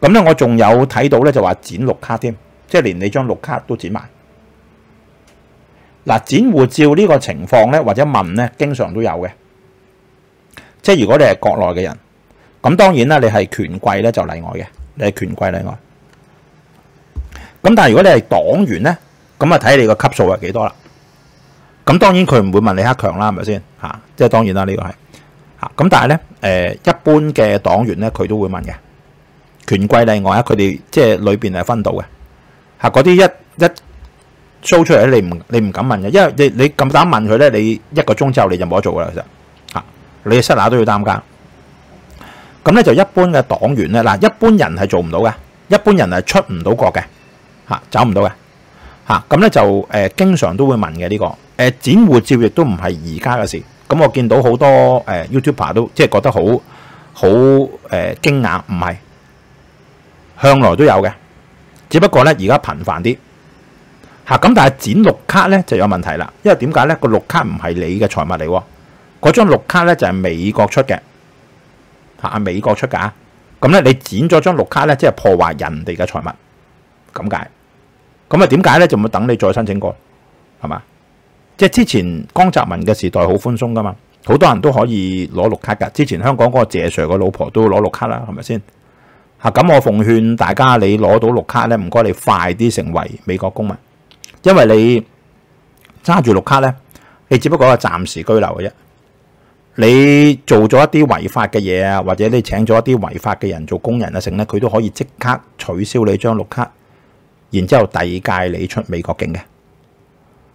咁咧，我仲有睇到咧，就話剪綠卡添，即係連你張綠卡都剪埋。嗱，剪護照呢個情況咧，或者問咧，經常都有嘅。即係如果你係國內嘅人，咁當然啦，你係權貴咧就例外嘅。你係權貴例外，咁但係如果你係黨員咧，咁啊睇你個級數係幾多啦？咁當然佢唔會問李克強啦，係咪先嚇？即係當然啦，呢個係嚇。咁但係咧，誒一般嘅黨員咧，佢都會問嘅。權貴例外啊，佢哋即係裏邊係分到嘅嚇。嗰啲一一 show 出嚟咧，你唔你唔敢問嘅，因為你你咁膽問佢咧，你一個鐘之後你就冇得做噶啦，其實嚇，你失哪都要擔家。咁咧就一般嘅黨員咧，嗱一般人係做唔到嘅，一般人係出唔到國嘅，嚇走唔到嘅，嚇咁咧就誒經常都會問嘅呢個誒剪護照亦都唔係而家嘅事。咁我見到好多誒 YouTuber 都即係覺得好好誒驚訝，唔係向來都有嘅，只不過咧而家頻繁啲嚇。咁但係剪綠卡咧就有問題啦，因為點解咧個綠卡唔係你嘅財物嚟喎，嗰張綠卡咧就係美國出嘅。嚇！美國出㗎，咁咧你剪咗張綠卡咧，即係破壞人哋嘅財物，咁解？咁啊點解咧？就冇等你再申請過，係嘛？即係之前江澤民嘅時代好寬鬆噶嘛，好多人都可以攞綠卡㗎。之前香港嗰個謝 Sir 個老婆都攞綠卡啦，係咪先？嚇！咁我奉勸大家，你攞到綠卡咧，唔該你快啲成為美國公民，因為你揸住綠卡咧，你只不過係暫時居留嘅啫。你做咗一啲違法嘅嘢啊，或者你請咗一啲違法嘅人做工人啊，成咧佢都可以即刻取消你張綠卡，然之後遞界你出美國境嘅。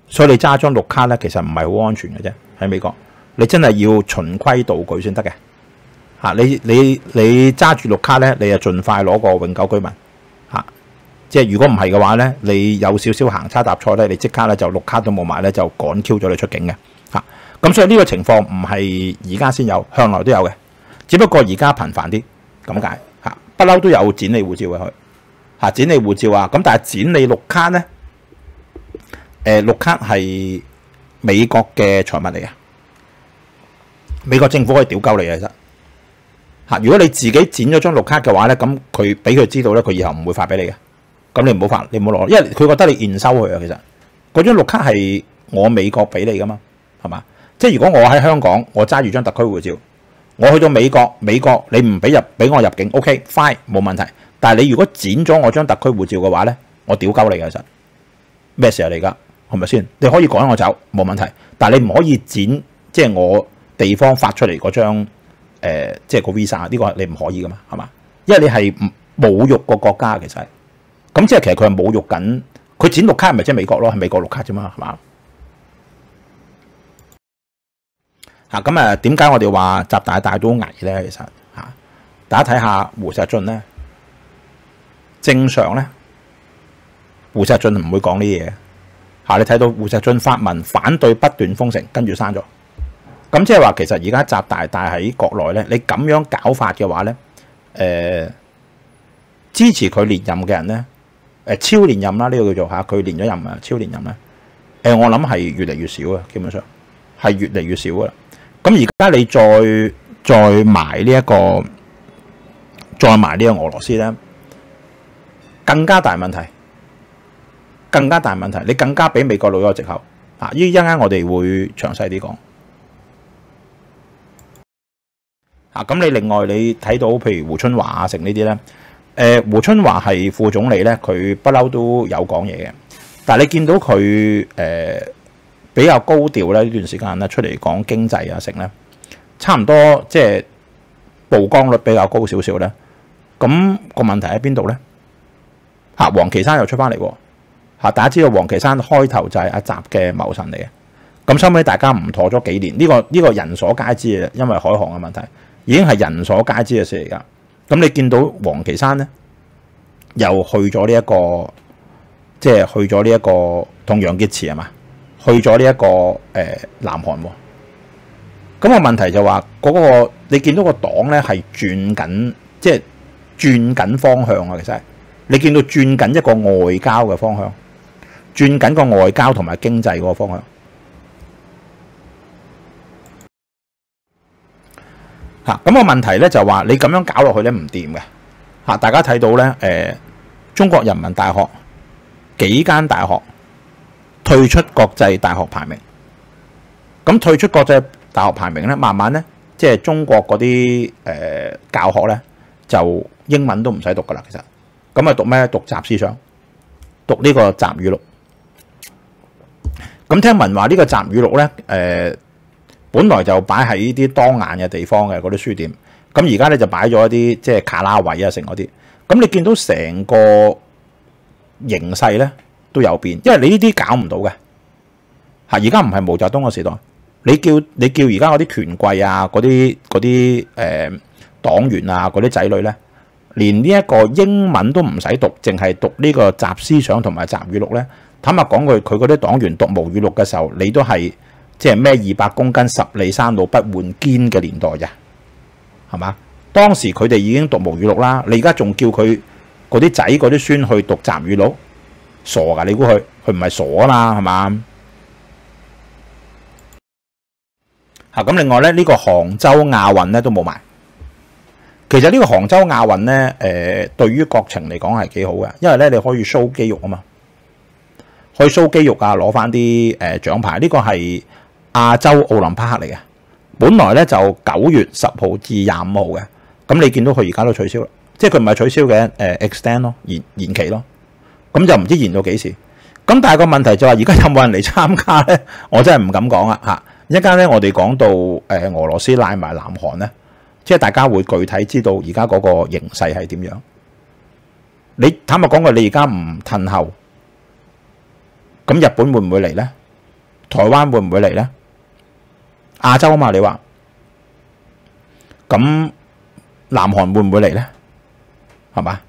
所以你揸張綠卡咧，其實唔係好安全嘅啫。喺美國，你真係要循規蹈矩先得嘅。嚇，你你你揸住綠卡咧，你就盡快攞個永久居民。嚇，即係如果唔係嘅話咧，你有少少行差踏錯咧，你即刻咧就綠卡都冇埋咧，就趕 Q 咗你出境嘅。嚇。咁所以呢個情況唔係而家先有，向來都有嘅，只不過而家頻繁啲咁解嚇，不嬲都有展你護照嘅佢嚇，展你護照啊，咁但係展你綠卡咧，誒綠卡係美國嘅財物嚟嘅，美國政府可以屌鳩你嘅其实嚇，如果你自己剪咗張綠卡嘅話咧，咁佢俾佢知道咧，佢以後唔會發俾你嘅，咁你唔好發，你唔好攞，因為佢覺得你現收佢啊，其實嗰張綠卡係我美國俾你噶嘛，係嘛？即係如果我喺香港，我揸住張特區護照，我去到美國，美國你唔俾入俾我入境，OK fine 冇問題。但係你如果剪咗我張特區護照嘅話咧，我屌鳩你嘅其實咩事啊嚟噶？係咪先？你可以趕我走冇問題，但係你唔可以剪即係我地方發出嚟嗰張。誒、呃，即係個 visa 呢個你唔可以噶嘛，係嘛？因為你係侮辱個國家，其實咁即係其實佢係侮辱緊佢剪綠卡，係咪即係美國咯？係美國綠卡啫嘛，係嘛？嚇咁啊？點解我哋話習大大都危咧？其實嚇、啊，大家睇下胡錫進咧，正常咧，胡錫進唔會講呢嘢嚇。你睇到胡錫進發文反對不斷封城，跟住刪咗。咁即係話，其實而家習大大喺國內咧，你咁樣搞法嘅話咧，誒、呃、支持佢連任嘅人咧，誒超連任啦，呢、這個叫做嚇，佢連咗任啊，超連任咧，誒、呃、我諗係越嚟越少啊，基本上係越嚟越少噶啦。咁而家你再再埋呢一個，再埋呢個俄羅斯咧，更加大問題，更加大問題，你更加俾美國佬咗藉口啊！呢一間我哋會詳細啲講。啊！咁你另外你睇到譬如胡春華啊，成呢啲咧，誒胡春華係副總理咧，佢不嬲都有講嘢嘅。但係你見到佢誒、比較高調咧呢段時間咧，出嚟講經濟啊，成咧差唔多即係曝光率比較高少少咧。咁個問題喺邊度咧？嚇，王岐山又出翻嚟喎。嚇，大家知道王岐山開頭就係阿習嘅謀臣嚟嘅。咁收尾大家唔妥咗幾年，呢、這個呢、這個人所皆知嘅，因為海航嘅問題。已經係人所皆知嘅事嚟噶。咁你見到黃岐山咧，又去咗呢一個，即係去咗呢一個同楊潔篪係嘛？去咗呢一個誒、南韓喎。咁、那個問題就話嗰、個你見到個黨咧係轉緊，即係轉緊方向啊！其實你見到轉緊一個外交嘅方向，轉緊個外交同埋經濟嗰個方向。嚇，咁個問題咧就話你咁樣搞落去咧唔掂嘅嚇，大家睇到咧誒、中國人民大學幾間大學退出國際大學排名，咁退出國際大學排名咧，慢慢咧即係中國嗰啲誒教學咧就英文都唔使讀噶啦，其實咁啊讀咩？讀雜思想，讀呢個雜語錄。咁聽聞話呢個雜語錄咧誒。本來就擺喺呢啲當眼嘅地方嘅嗰啲書店，咁而家咧就擺咗一啲即係卡拉位啊，成嗰啲。咁你見到成個形勢咧都有變，因為你呢啲搞唔到嘅吓。而家唔係毛澤東嘅時代，你叫你叫而家嗰啲權貴啊、嗰啲嗰啲誒黨員啊、嗰啲仔女咧，連呢一個英文都唔使讀，淨係讀呢個集思想同埋集語錄咧。坦白講句，佢嗰啲黨員讀毛語錄嘅時候，你都係。即係咩二百公斤十里山路不換肩嘅年代啫，係嘛？當時佢哋已經讀毛語錄啦，你而家仲叫佢嗰啲仔嗰啲孫去讀習語錄，傻噶？你估佢佢唔係傻啊嘛？係嘛？嚇咁另外咧，呢個杭州亞運咧都冇埋。其實呢個杭州亞運咧，誒對於國情嚟講係幾好嘅，因為咧你可以 show 肌肉啊嘛，可以 show 肌肉啊，攞翻啲誒獎牌。呢個係亞洲奧林匹克嚟嘅，本來咧就九月十號至廿五號嘅，咁你見到佢而家都取消啦，即係佢唔係取消嘅，誒 extend 咯，延延期咯，咁就唔知延到幾時。咁但係個問題就係而家有冇人嚟參加咧？我真係唔敢講啊！嚇，一間咧我哋講到誒俄羅斯拉埋南韓咧，即係大家會具體知道而家嗰個形勢係點樣。你坦白講句，你而家唔褪後，咁日本會唔會嚟咧？台灣會唔會嚟咧？亞洲啊嘛，你話咁南韓會唔會嚟咧？係嘛？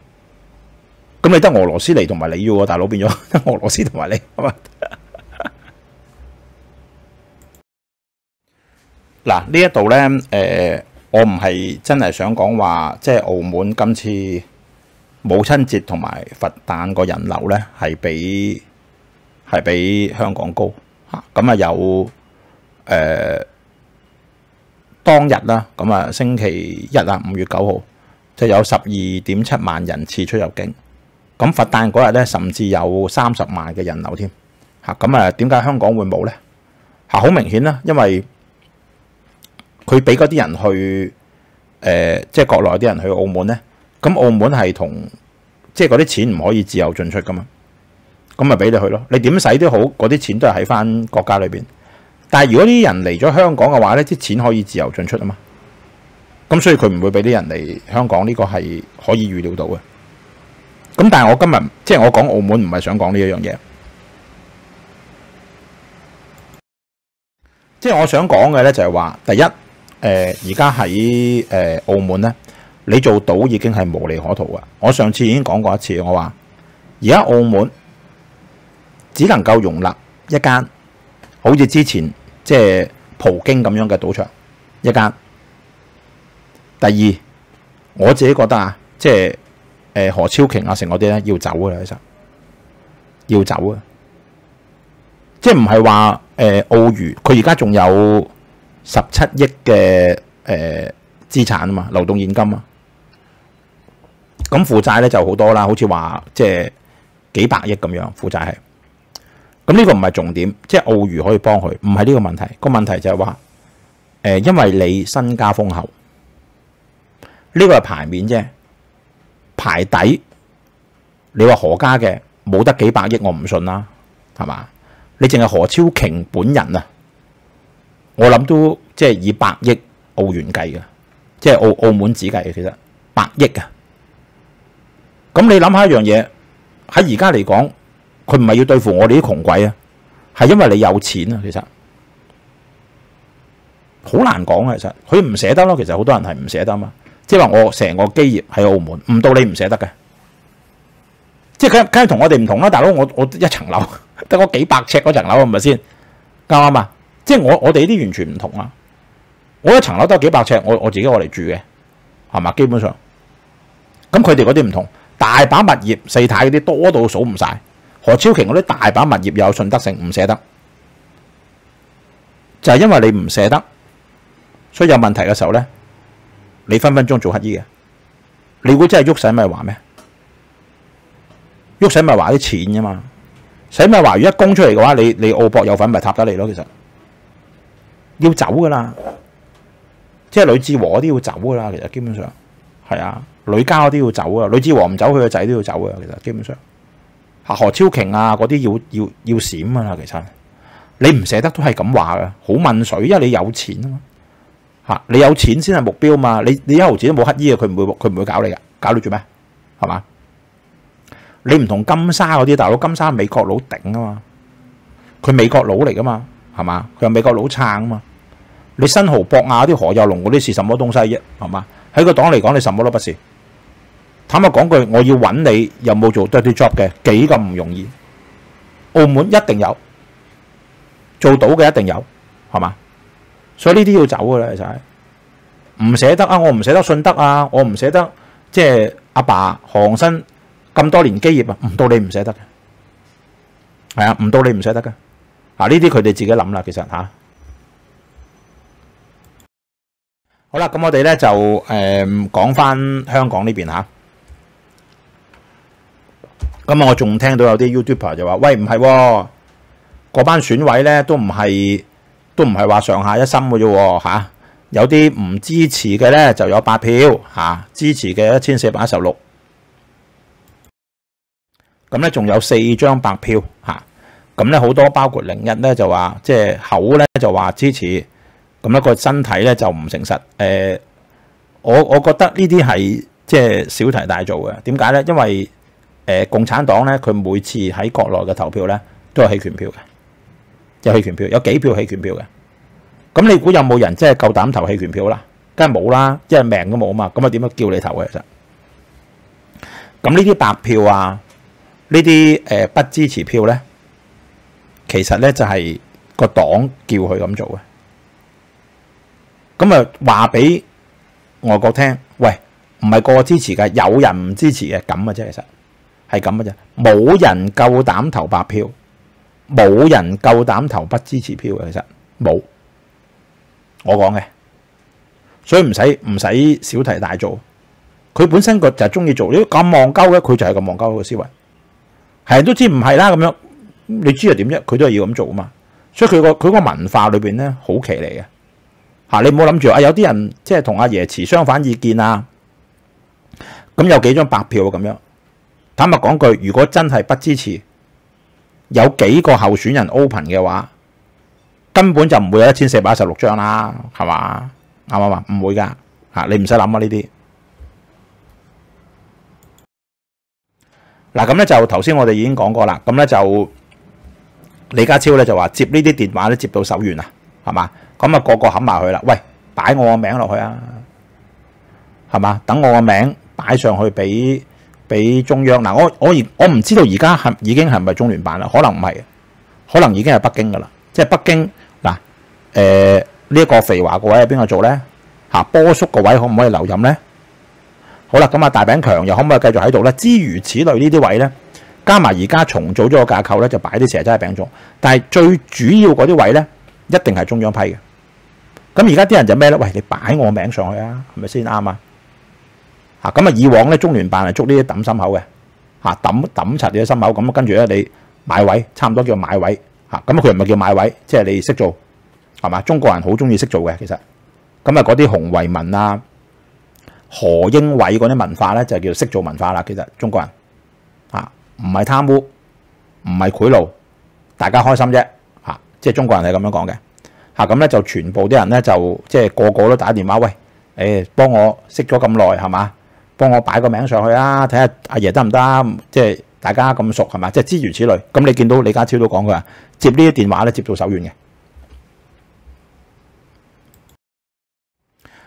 咁你得俄羅斯嚟同埋你要喎，大佬變咗 得俄羅斯同埋你係嘛？嗱呢一度咧，誒、我唔係真係想講話，即係澳門今次母親節同埋佛誕個人流咧，係比係比香港高嚇。咁啊有誒、當日啦，咁啊星期一啊，五月九號就有十二點七萬人次出入境。咁佛誕嗰日咧，甚至有三十萬嘅人流添嚇。咁啊，點解香港會冇咧？嚇，好明顯啦，因為佢俾嗰啲人去誒、即係國內啲人去澳門咧，咁澳門係同即係嗰啲錢唔可以自由進出噶嘛，咁咪俾你去咯。你點使都好，嗰啲錢都係喺翻國家裏邊。但係如果啲人嚟咗香港嘅話咧，啲錢可以自由進出啊嘛，咁所以佢唔會俾啲人嚟香港，呢、個係可以預料到嘅。咁但係我今日即係我講澳門，唔係想講呢一樣嘢，即係我想講嘅咧就係話，第一，誒而家喺誒澳門咧，你做賭已經係無利可圖啊！我上次已經講過一次，我話而家澳門只能夠容納一間好似之前即係葡京咁樣嘅賭場一間。第二，我自己覺得啊，即係誒何超瓊啊，成嗰啲咧要走噶啦，其實要走啊！即係唔係話誒澳娛，佢而家仲有十七億嘅誒資產啊嘛，流動現金啊。咁負債咧就好多啦，好似話即係幾百億咁樣負債係。咁呢個唔係重點，即係澳娛可以幫佢，唔係呢個問題。個問題就係話誒，因為你身家豐厚，呢個係牌面啫，牌底你話何家嘅冇得幾百億，我唔信啦，係嘛？你淨係何超瓊本人啊，我諗都即係以百億澳元計嘅，即係澳澳門紙計嘅，其實百億啊！咁你諗下一樣嘢，喺而家嚟講，佢唔係要對付我哋啲窮鬼啊，係因為你有錢啊，其實好難講啊，其實佢唔捨得咯，其實好多人係唔捨得嘛，即係話我成個基業喺澳門，唔到你唔捨得嘅，即係佢梗係同我哋唔同啦，大佬我我一層樓 得嗰幾百尺嗰層樓係咪先？啱啱啊？即係我我哋呢啲完全唔同啊！我一層樓得幾百尺，我我自己我嚟住嘅，係嘛？基本上，咁佢哋嗰啲唔同。大把物業，四太嗰啲多到數唔晒。何超瓊嗰啲大把物業有信德城，唔捨得，就係因為你唔捨得，所以有問題嘅時候咧，你分分鐘做乞衣嘅。你估真係喐使咪話咩？喐使咪話啲錢啫嘛。使咪話如果一供出嚟嘅話，你你澳博有份咪塔得你咯。其實要走噶啦，即係呂志和嗰啲要走噶啦。其實基本上係啊。呂家嗰啲要走啊，呂志和唔走，佢個仔都要走啊。其實基本上，何超瓊啊嗰啲要要要閃啊啦。其實你唔捨得都係咁話噶，好問水，因為你有錢啊嘛嚇，你有錢先係目標嘛。你你一毫子都冇乞衣啊，佢唔會佢唔會搞你噶，搞你做咩？係嘛？你唔同金沙嗰啲大佬，金沙美國佬頂啊嘛，佢美國佬嚟噶嘛，係嘛？佢係美國佬撐啊嘛。你新豪博亞啲何有龍嗰啲是什麼東西啫？係嘛？喺個黨嚟講，你什麼都不是。坦白講句，我要揾你有冇做 dirty job 嘅，幾咁唔容易。澳門一定有做到嘅，一定有，係嘛？所以呢啲要走噶啦，就係唔捨得啊！我唔捨得信德啊！我唔捨得即係阿爸何鴻燊咁多年基業啊，唔到你唔捨得嘅，係啊，唔到你唔捨得嘅。啊，呢啲佢哋自己諗啦，其實吓。好啦，咁我哋咧就誒講翻香港呢邊吓。咁啊，我仲聽到有啲 YouTuber 就話：喂，唔係嗰班選委咧，都唔係都唔係話上下一心嘅啫嚇。有啲唔支持嘅咧，就有八票嚇，支持嘅一千四百一十六。咁咧仲有四張白票嚇。咁咧好多包括零一咧就話，即係口咧就話支持，咁一個身體咧就唔誠實。誒，我我覺得呢啲係即係小題大做嘅。點解咧？因為誒共產黨咧，佢每次喺國內嘅投票咧，都係棄權票嘅，有棄權票，有幾票棄權票嘅。咁你估有冇人真係夠膽投棄權票啦？梗係冇啦，因為命都冇啊嘛。咁啊點樣叫你投嘅其實？咁呢啲白票啊，呢啲誒不支持票咧，其實咧就係個黨叫佢咁做嘅。咁啊話俾外國聽，喂，唔係個個支持嘅，有人唔支持嘅，咁嘅啫，其實係咁嘅啫，冇人夠膽投白票，冇人夠膽投不支持票嘅，其實冇，我講嘅，所以唔使唔使小題大做，佢本身個就係中意做。呢咁戇鳩嘅，佢就係咁戇鳩嘅思維，係人都知唔係啦，咁樣你知係點啫？佢都係要咁做啊嘛，所以佢個佢個文化裏邊咧好奇嚟嘅。嚇！你唔好諗住啊，有啲人即係同阿爺持相反意見啊，咁有幾張白票咁樣。坦白講句，如果真係不支持，有幾個候選人 open 嘅話，根本就唔會有一千四百一十六張啦，係嘛？啱唔啱啊？唔會噶嚇，你唔使諗啊呢啲。嗱咁咧就頭先我哋已經講過啦，咁咧就李家超咧就話接呢啲電話咧接到手軟啊，係嘛？咁啊，個個冚埋去啦！喂，擺我個名落去啊，係嘛？等我個名擺上去俾俾中央嗱，我我而我唔知道而家係已經係咪中聯辦啦？可能唔係，可能已經係北京噶啦。即係北京嗱，誒呢一個肥華個位係邊個做咧？嚇波叔個位可唔可以留任咧？好啦，咁啊大餅強又可唔可以繼續喺度咧？諸如此類呢啲位咧，加埋而家重組咗個架構咧，就擺啲蛇齋餅糭。但係最主要嗰啲位咧，一定係中央批嘅。咁而家啲人就咩咧？喂，你擺我名上去啊，係咪先啱啊？嚇咁啊！以往咧，中聯辦係捉呢啲抌心口嘅嚇，抌抌柒你嘅心口。咁跟住咧，你買位，差唔多叫買位嚇。咁佢唔係叫買位，即係你識做係嘛？中國人好中意識做嘅，其實咁啊，嗰啲洪為民啊、何英偉嗰啲文化咧，就叫識做文化啦。其實中國人嚇唔係貪污，唔係賄賂，大家開心啫嚇。即係中國人係咁樣講嘅。嚇咁咧就全部啲人咧就即係個個都打電話，喂，誒、欸、幫我識咗咁耐係嘛？幫我擺個名上去啊，睇下阿爺得唔得？即係大家咁熟係嘛？即係諸如此類。咁你見到李家超都講佢話接呢啲電話咧，接到手軟嘅。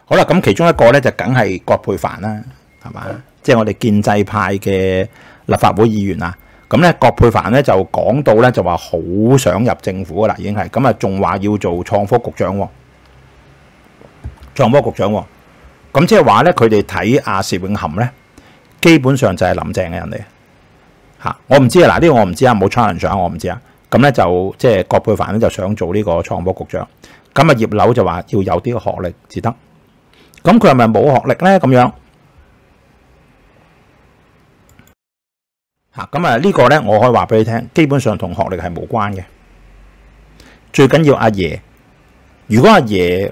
好啦，咁其中一個咧就梗係郭佩凡啦，係嘛？即係我哋建制派嘅立法會議員啊。咁咧，郭佩凡咧就講到咧，就話好想入政府噶啦，已經係咁啊，仲話要做創科局長喎，創科局長喎。咁即係話咧，佢哋睇阿薛永含咧，基本上就係林鄭嘅人嚟吓。我唔知啊，嗱呢個我唔知啊，冇 challenge 啊，我唔知啊。咁咧就即係葛珮帆咧就想做呢個創科局長。咁啊葉柳就話要有啲學歷至得。咁佢係咪冇學歷咧？咁樣？嚇咁啊！呢個咧，我可以話俾你聽，基本上同學歷係無關嘅。最緊要阿爺，如果阿爺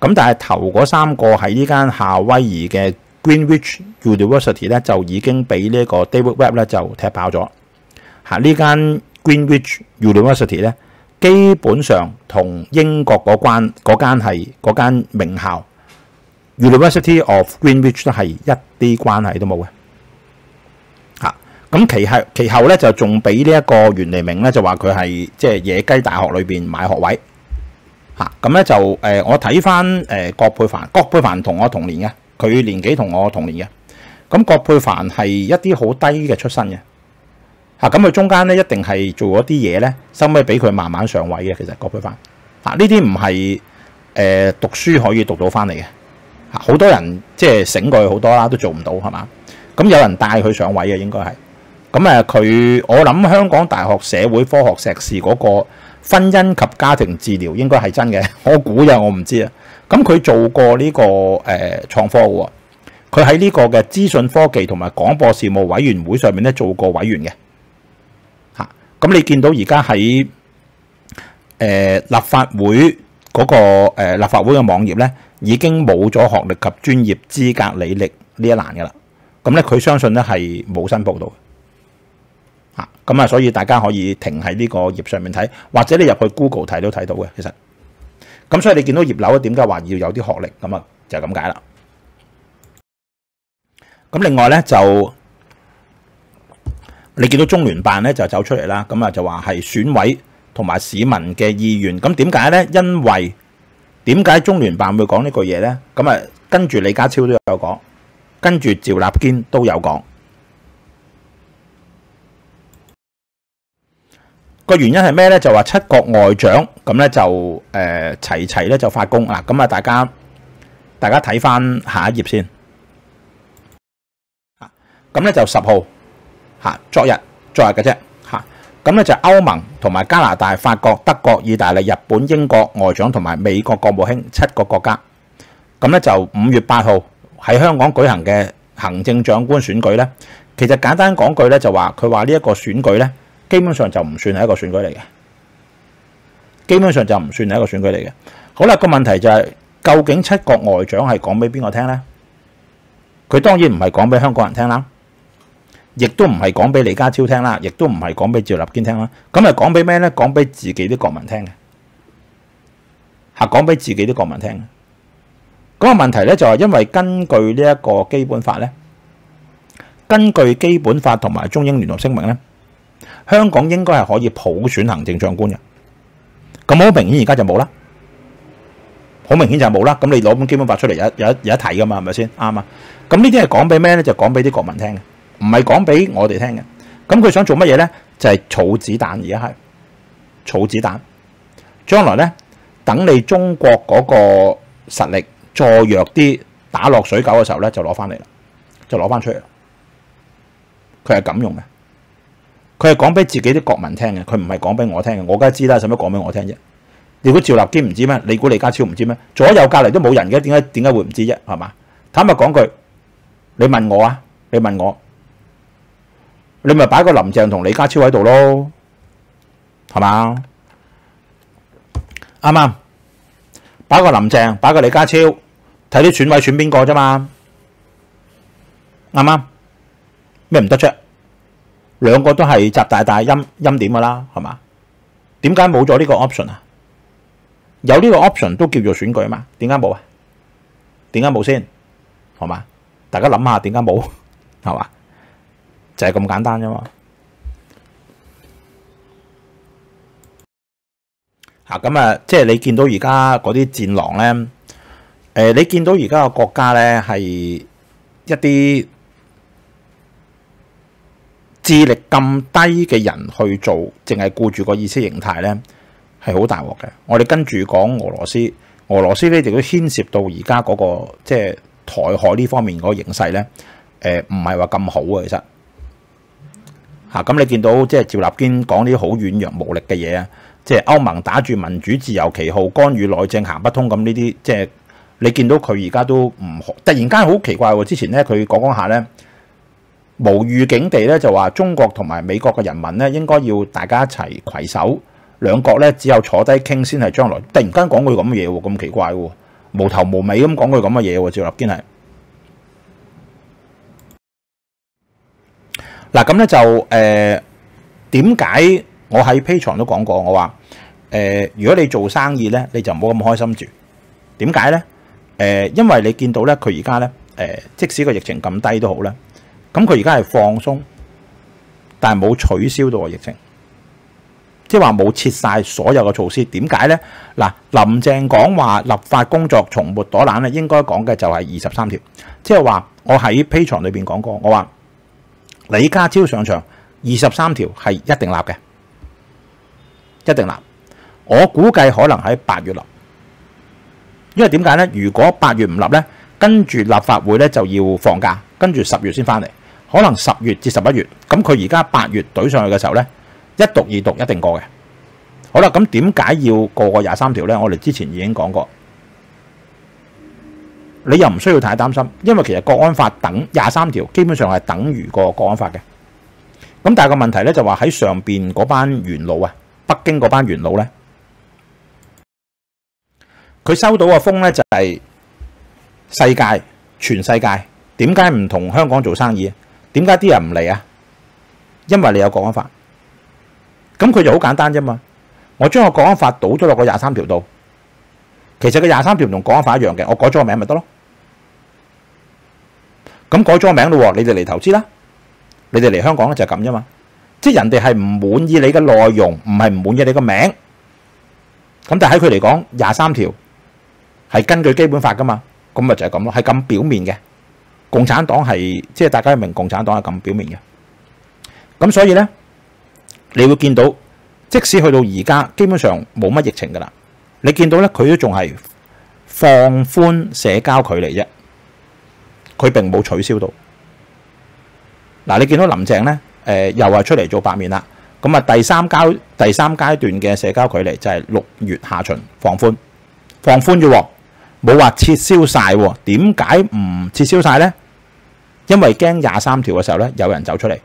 咁但係頭嗰三個喺呢間夏威夷嘅 Greenwich University 咧，就已經俾呢個 David Webb 咧就踢爆咗。嚇，呢間 Greenwich University 咧，基本上同英國嗰間嗰間係嗰間名校 University of Greenwich 都係一啲關係都冇嘅。咁其後其後咧就仲俾呢一個袁彌明咧就話佢係即係野雞大學裏邊買學位嚇，咁咧就誒我睇翻誒郭佩凡，郭佩凡同我同年嘅，佢年紀同我同年嘅，咁郭佩凡係一啲好低嘅出身嘅嚇，咁佢中間咧一定係做咗啲嘢咧，收尾俾佢慢慢上位嘅。其實郭佩凡嚇呢啲唔係誒讀書可以讀到翻嚟嘅嚇，好多人即係醒過去好多啦，都做唔到係嘛？咁有人帶佢上位嘅應該係。咁誒，佢我諗香港大學社會科學碩士嗰個婚姻及家庭治療應該係真嘅，我估呀，我唔知啊。咁佢做過呢個誒創科喎，佢喺呢個嘅資訊科技同埋廣播事務委員會上面咧做過委員嘅嚇。咁你見到而家喺誒立法會嗰個誒立法會嘅網頁咧，已經冇咗學歷及專業資格履歷呢一欄嘅啦。咁咧，佢相信咧係冇新報道。咁啊，所以大家可以停喺呢個頁上面睇，或者你入去 Google 睇都睇到嘅。其實，咁所以你見到葉劉點解話要有啲學歷咁啊？就咁解啦。咁另外咧就你見到中聯辦咧就走出嚟啦，咁啊就話係選委同埋市民嘅意願。咁點解咧？因為點解中聯辦會講呢句嘢咧？咁啊跟住李家超都有講，跟住趙立堅都有講。個原因係咩咧？就話七國外長咁咧就誒、呃、齊齊咧就發功啊！咁啊，大家大家睇翻下一頁先。咁咧就十號嚇，昨日昨日嘅啫嚇。咁咧就歐盟同埋加拿大、法國、德國、意大利、日本、英國外長同埋美國國務卿七個國家。咁咧就五月八號喺香港舉行嘅行政長官選舉咧，其實簡單講句咧就話佢話呢一個選舉咧。基本上就唔算係一個選舉嚟嘅，基本上就唔算係一個選舉嚟嘅。好啦，個問題就係究竟七國外長係講俾邊個聽呢？佢當然唔係講俾香港人聽啦，亦都唔係講俾李家超聽啦，亦都唔係講俾趙立堅聽啦。咁係講俾咩呢？講俾自己啲國民聽嘅，係講俾自己啲國民聽嘅。嗰個問題呢就係因為根據呢一個基本法呢，根據基本法同埋中英聯合聲明呢。香港應該係可以普選行政長官嘅，咁好明顯而家就冇啦，好明顯就冇啦。咁你攞本基本法出嚟有有有一睇噶嘛，係咪先啱啊？咁呢啲係講俾咩咧？就講俾啲國民聽嘅，唔係講俾我哋聽嘅。咁佢想做乜嘢咧？就係儲子彈，而家係儲子彈。將來咧，等你中國嗰個實力再弱啲，打落水狗嘅時候咧，就攞翻嚟啦，就攞翻出嚟。佢係咁用嘅。佢係講俾自己啲國民聽嘅，佢唔係講俾我聽嘅。我梗係知啦，使乜講俾我聽啫？你估趙立堅唔知咩？你估李家超唔知咩？左右隔離都冇人嘅，點解點解會唔知啫？係嘛？坦白講句，你問我啊，你問我，你咪擺個林鄭同李家超喺度咯，係嘛？啱啱？擺個林鄭，擺個李家超，睇啲選委選邊個啫嘛？啱啱？咩唔得啫？兩個都係集大大欽欽點噶啦，係嘛？點解冇咗呢個 option 啊？有呢個 option 都叫做選舉嘛？點解冇啊？點解冇先？係嘛？大家諗下點解冇？係嘛？就係咁簡單啫嘛。嚇咁啊！即係你見到而家嗰啲戰狼咧，誒，你見到而家個國家咧係一啲。智力咁低嘅人去做，淨係顧住個意識形態呢，係好大鑊嘅。我哋跟住講俄羅斯，俄羅斯呢亦都牽涉到而家嗰個即係台海呢方面嗰個形勢呢，誒唔係話咁好啊。其實嚇咁你見到即係趙立堅講啲好軟弱無力嘅嘢啊，即係歐盟打住民主自由旗號干預內政行不通咁呢啲，即係你見到佢而家都唔突然間好奇怪喎。之前呢，佢講講下呢。無預警地咧就話中國同埋美國嘅人民咧應該要大家一齊攜手，兩國咧只有坐低傾先係將來。突然間講句咁嘅嘢喎，咁奇怪喎，無頭無尾咁講句咁嘅嘢喎，趙立堅係。嗱咁咧就誒點解我喺 P 場都講過，我話誒、如果你做生意咧，你就唔好咁開心住。點解咧？誒、因為你見到咧佢而家咧誒，即使個疫情咁低都好咧。咁佢而家係放鬆，但係冇取消到個疫情，即係話冇撤晒所有嘅措施。點解呢？嗱，林鄭講話立法工作從沒躲懶咧，應該講嘅就係二十三條，即係話我喺 Patreon 裏邊講過，我話李家超上場二十三條係一定立嘅，一定立。我估計可能喺八月立，因為點解呢？如果八月唔立呢，跟住立法會呢就要放假，跟住十月先翻嚟。可能十月至十一月，咁佢而家八月懟上去嘅時候呢，一讀二讀一定過嘅。好啦，咁點解要過個廿三條呢？我哋之前已經講過，你又唔需要太擔心，因為其實國安法等廿三條基本上係等於個國安法嘅。咁但係個問題呢，就話喺上邊嗰班元老啊，北京嗰班元老呢，佢收到個風呢，就係世界全世界點解唔同香港做生意？點解啲人唔嚟啊？因為你有國安法，咁佢就好簡單啫嘛。我將個國安法倒咗落個廿三條度，其實個廿三條同國安法一樣嘅，我改咗個名咪得咯。咁改咗名咯，你哋嚟投資啦，你哋嚟香港咧就係咁啫嘛。即係人哋係唔滿意你嘅內容，唔係唔滿意你個名。咁但喺佢嚟講，廿三條係根據基本法噶嘛，咁咪就係咁咯，係咁表面嘅。共產黨係即係大家明，共產黨係咁表面嘅。咁所以咧，你會見到，即使去到而家，基本上冇乜疫情噶啦。你見到咧，佢都仲係放寬社交距離啫，佢並冇取消到。嗱，你見到林鄭咧？誒又話出嚟做白面啦，咁啊第三階第三階段嘅社交距離就係六月下旬放寬，放寬啫，冇話撤銷晒。點解唔撤銷晒呢？因為驚廿三條嘅時候咧，有人走出嚟。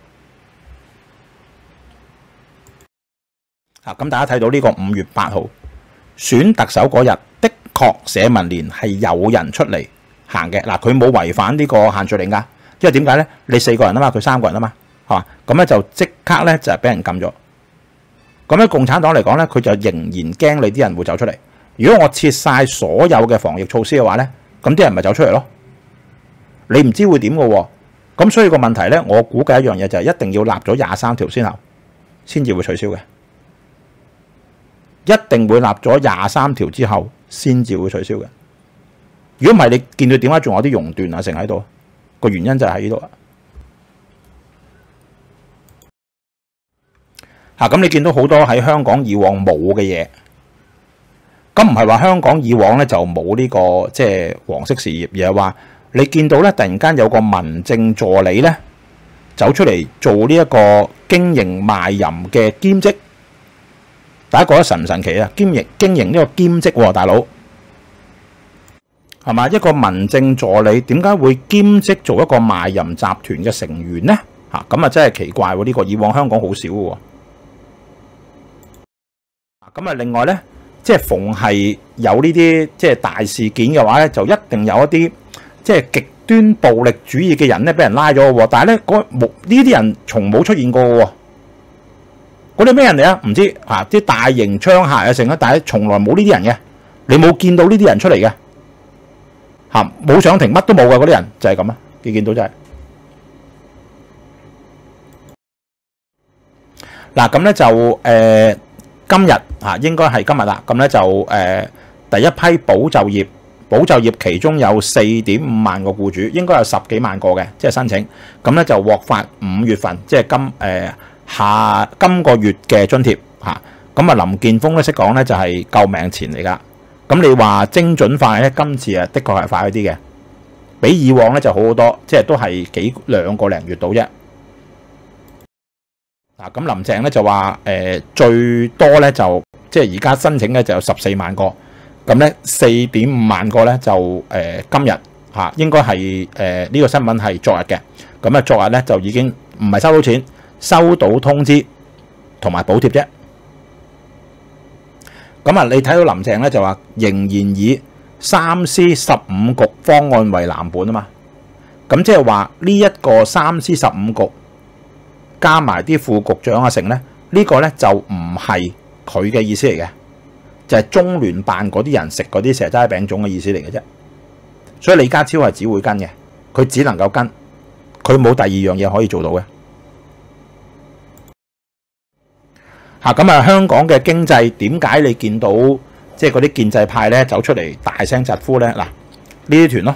啊，咁大家睇到呢個五月八號選特首嗰日，的確社民連係有人出嚟行嘅。嗱，佢冇違反呢個限聚令㗎，因為點解呢？你四個人啊嘛，佢三個人啊嘛。嚇，咁咧就即刻咧就係俾人禁咗。咁喺共產黨嚟講咧，佢就仍然驚你啲人會走出嚟。如果我撤晒所有嘅防疫措施嘅話咧，咁啲人咪走出嚟咯。你唔知會點嘅喎。咁所以個問題咧，我估計一樣嘢就係一定要立咗廿三條先後，先至會取消嘅。一定會立咗廿三條之後先至會取消嘅。如果唔係，你見到點解仲有啲熔斷啊？成喺度個原因就係喺呢度啊。嚇！咁你見到好多喺香港以往冇嘅嘢，咁唔係話香港以往咧就冇呢個即係黃色事業，而係話你見到咧突然間有個民政助理咧走出嚟做呢一個經營賣淫嘅兼職，大家覺得神唔神奇啊？經營經營呢個兼職喎，大佬係嘛？一個民政助理點解會兼職做一個賣淫集團嘅成員咧？嚇！咁啊真係奇怪喎！呢個以往香港好少喎。咁啊，另外咧，即係逢係有呢啲即係大事件嘅話咧，就一定有一啲即係極端暴力主義嘅人咧，俾人拉咗喎。但係咧，嗰冇呢啲人從冇出現過喎。嗰啲咩人嚟啊？唔知啊，啲大型槍械啊，成啊，但係從來冇呢啲人嘅。你冇見到呢啲人出嚟嘅嚇，冇上庭，乜都冇嘅嗰啲人就係咁啊！你見到就係嗱，咁咧就誒。今日嚇應該係今日啦，咁咧就誒第一批保就業，保就業其中有四點五萬個僱主，應該有十幾萬個嘅，即係申請，咁咧就獲發五月份，即係今誒下今個月嘅津貼嚇。咁啊林建峰咧識講咧就係救命錢嚟㗎。咁你話精準快咧，今次啊的確係快啲嘅，比以往咧就好好多，即係都係幾兩個零月到啫。嗱，咁林鄭咧就話誒最多咧就即係而家申請嘅就有十四萬個，咁咧四點五萬個咧就誒今日嚇應該係誒呢個新聞係昨日嘅，咁啊昨日咧就已經唔係收到錢，收到通知同埋補貼啫。咁啊，你睇到林鄭咧就話仍然以三司十五局方案為藍本啊嘛，咁即係話呢一個三司十五局。加埋啲副局長啊，成咧呢個咧就唔係佢嘅意思嚟嘅，就係中聯辦嗰啲人食嗰啲蛇齋餅種嘅意思嚟嘅啫。所以李家超係只會跟嘅，佢只能夠跟，佢冇第二樣嘢可以做到嘅。嚇咁啊！香港嘅經濟點解你見到即係嗰啲建制派咧走出嚟大聲疾呼咧？嗱，呢啲團咯。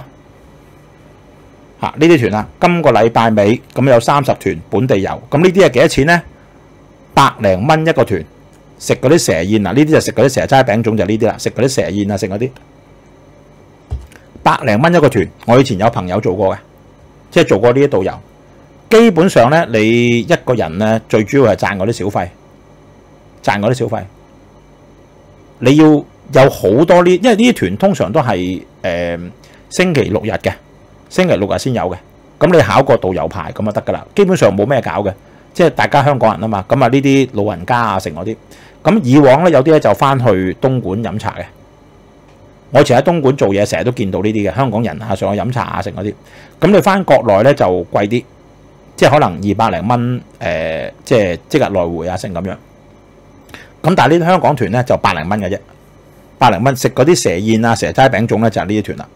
嚇呢啲團啊，今個禮拜尾咁有三十團本地遊，咁呢啲係幾多錢咧？百零蚊一個團，食嗰啲蛇宴啊，呢啲就食嗰啲蛇齋餅種就呢啲啦，食嗰啲蛇宴啊，食嗰啲百零蚊一個團。我以前有朋友做過嘅，即係做過呢啲導遊。基本上咧，你一個人咧最主要係賺嗰啲小費，賺嗰啲小費。你要有好多呢，因為呢啲團通常都係誒星期六日嘅。星期六日先有嘅，咁你考個導遊牌咁就得噶啦。基本上冇咩搞嘅，即係大家香港人啊嘛。咁啊呢啲老人家啊，成嗰啲。咁以往咧有啲咧就翻去東莞飲茶嘅。我以前喺東莞做嘢，成日都見到呢啲嘅香港人啊上去飲茶啊，成嗰啲。咁你翻國內咧就貴啲，即係可能二百零蚊誒，即係即日來回啊，成咁樣。咁但係呢啲香港團咧就百零蚊嘅啫，百零蚊食嗰啲蛇宴啊、蛇齋餅糭咧就係呢啲團啦。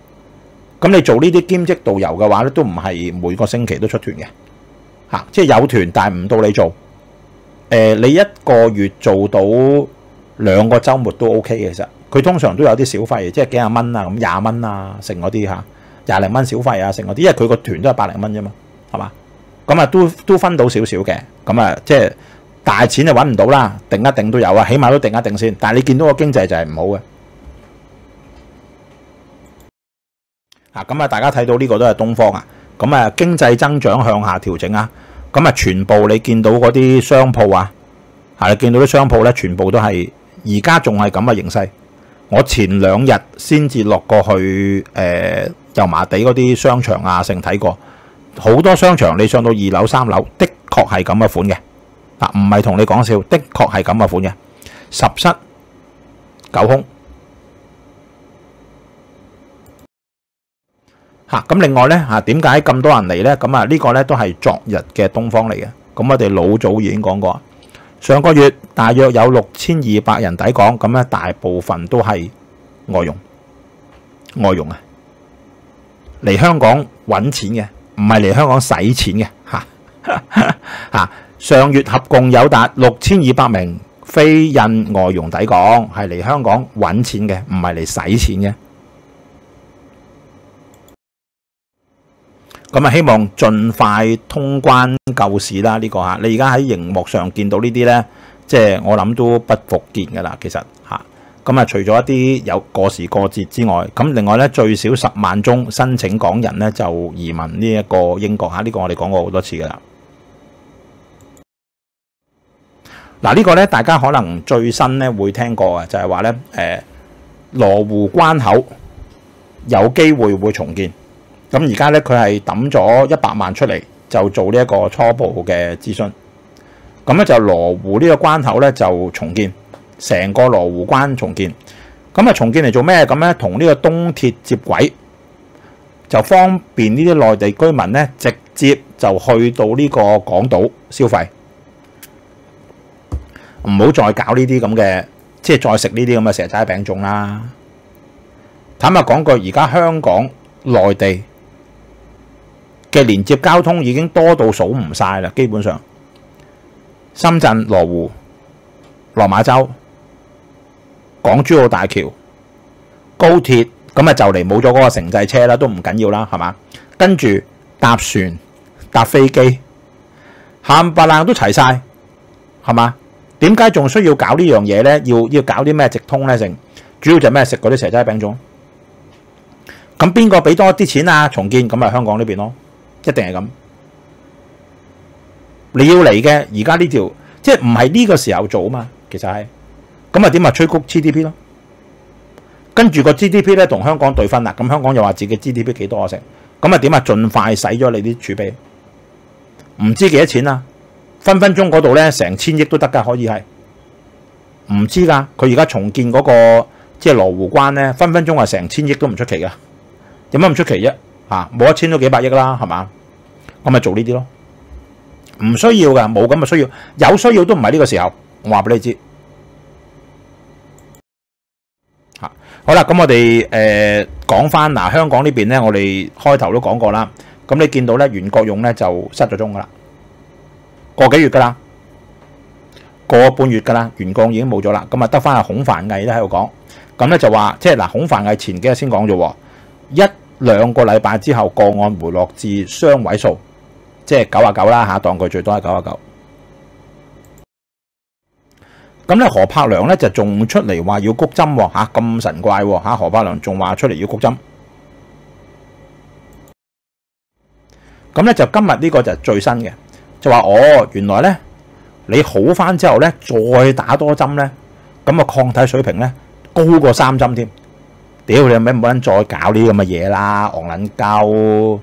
咁你做呢啲兼職導遊嘅話咧，都唔係每個星期都出團嘅嚇，即係有團，但係唔到你做。誒，你一個月做到兩個週末都 OK 嘅，其實佢通常都有啲小費，即係幾廿蚊啊，咁廿蚊啊，剩嗰啲嚇，廿零蚊小費啊，剩嗰啲，因為佢個團都係百零蚊啫嘛，係嘛？咁啊，都都分到少少嘅，咁啊，即係大錢就揾唔到啦，定一定都有啊，起碼都定一定先。但係你見到個經濟就係唔好嘅。啊，咁啊，大家睇到呢個都係東方啊，咁啊，經濟增長向下調整啊，咁啊，全部你見到嗰啲商鋪啊，係你見到啲商鋪咧，全部都係而家仲係咁嘅形勢。我前兩日先至落過去誒油麻地嗰啲商場啊，成睇過。好多商場，你上到二樓三樓，的確係咁嘅款嘅，嗱，唔係同你講笑，的確係咁嘅款嘅，十室九空。嚇咁另外咧嚇點解咁多人嚟咧？咁啊呢個咧都係昨日嘅東方嚟嘅。咁我哋老早已經講過，上個月大約有六千二百人抵港，咁咧大部分都係外佣，外佣啊嚟香港揾錢嘅，唔係嚟香港使錢嘅嚇嚇。上月合共有達六千二百名非印外佣抵港，係嚟香港揾錢嘅，唔係嚟使錢嘅。咁啊，希望盡快通關救市啦！呢個嚇，你而家喺熒幕上見到呢啲咧，即係我諗都不復見噶啦。其實嚇，咁啊，除咗一啲有過時過節之外，咁另外咧最少十萬宗申請港人咧就移民呢一個英國嚇，呢個我哋講過好多次噶啦。嗱，呢個咧大家可能最新咧會聽過啊，就係話咧誒羅湖關口有機會會重建。咁而家咧，佢係抌咗一百萬出嚟，就做呢一個初步嘅諮詢。咁咧就羅湖呢個關口咧就重建，成個羅湖關重建。咁啊重建嚟做咩？咁咧同呢個東鐵接軌，就方便呢啲內地居民咧直接就去到呢個港島消費，唔好再搞呢啲咁嘅，即係再食呢啲咁嘅蛇仔餅糭啦。坦白講句，而家香港內地嘅連接交通已經多到數唔晒啦，基本上深圳、羅湖、羅馬洲、港珠澳大橋、高鐵，咁啊就嚟冇咗嗰個城際車啦，都唔緊要啦，係嘛？跟住搭船、搭飛機，冚唪唥都齊晒，係嘛？點解仲需要搞呢樣嘢咧？要要搞啲咩直通咧？成主要就咩食嗰啲蛇仔餅種。咁邊個俾多啲錢啊？重建咁咪香港呢邊咯。一定係咁，你要嚟嘅而家呢條，即係唔係呢個時候做啊嘛？其實係咁啊，點啊吹谷 GDP 咯，跟住個 GDP 咧同香港對分啦，咁香港又話自己 GDP 幾多啊成，咁啊點啊盡快使咗你啲儲備，唔知幾多錢啊？分分鐘嗰度咧成千億都得噶，可以係唔知噶，佢而家重建嗰個即係羅湖關咧，分分鐘係成千億都唔出奇噶，有乜唔出奇啫？啊，冇一千都幾百億啦，係嘛？我咪做呢啲咯，唔需要噶，冇咁嘅需要，有需要都唔係呢個時候。我話俾你知，吓好啦，咁我哋誒講翻嗱，香港呢邊咧，我哋開頭都講過啦。咁你見到咧，袁國勇咧就失咗蹤噶啦，個幾月噶啦，個半月噶啦，袁國已經冇咗啦。咁啊，得翻阿孔凡毅咧喺度講，咁咧就話即係嗱，孔凡毅前幾日先講咗，一。兩個禮拜之後，個案回落至雙位數，即係九啊九啦嚇，當佢最多係九啊九。咁咧，何柏良咧就仲出嚟話要谷針喎嚇，咁神怪喎嚇，何柏良仲話出嚟要谷針。咁咧就今日呢個就最新嘅，就話哦，原來咧你好翻之後咧，再打多針咧，咁啊抗體水平咧高過三針添。屌你，咪冇人再搞呢啲咁嘅嘢啦，戇撚鳩，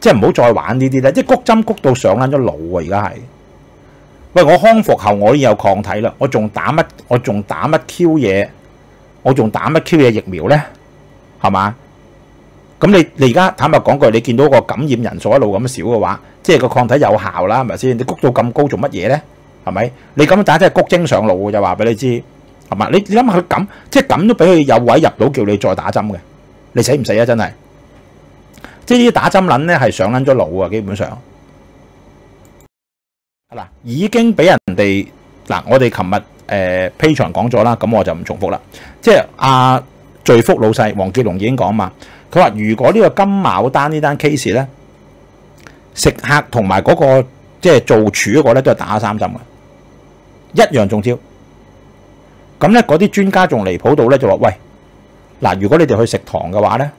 即係唔好再玩呢啲咧，即係谷針谷到上撚咗腦啊！而家係，喂，我康復後我已經有抗體啦，我仲打乜？我仲打乜 Q 嘢？我仲打乜 Q 嘢疫苗咧？係嘛？咁你你而家坦白講句，你見到個感染人數一路咁少嘅話，即係個抗體有效啦，係咪先？你谷到咁高做乜嘢咧？係咪？你咁打即係谷精上腦，就話俾你知。係嘛？你你諗下佢咁，即係咁都俾佢有位入到，叫你再打針嘅，你死唔死啊？真係即係呢啲打針撚咧係上撚咗腦啊，基本上嗱已經俾人哋嗱，我哋琴日誒 Patreon 講咗啦，咁我就唔重複啦。即係阿聚福老細黃傑龍已經講嘛，佢話如果呢個金牡丹呢單 case 咧，食客同埋嗰個即係做廚嗰個咧都係打三針嘅，一樣中招。咁咧嗰啲專家仲離譜到咧就話：喂，嗱，如果你哋去食堂嘅話咧，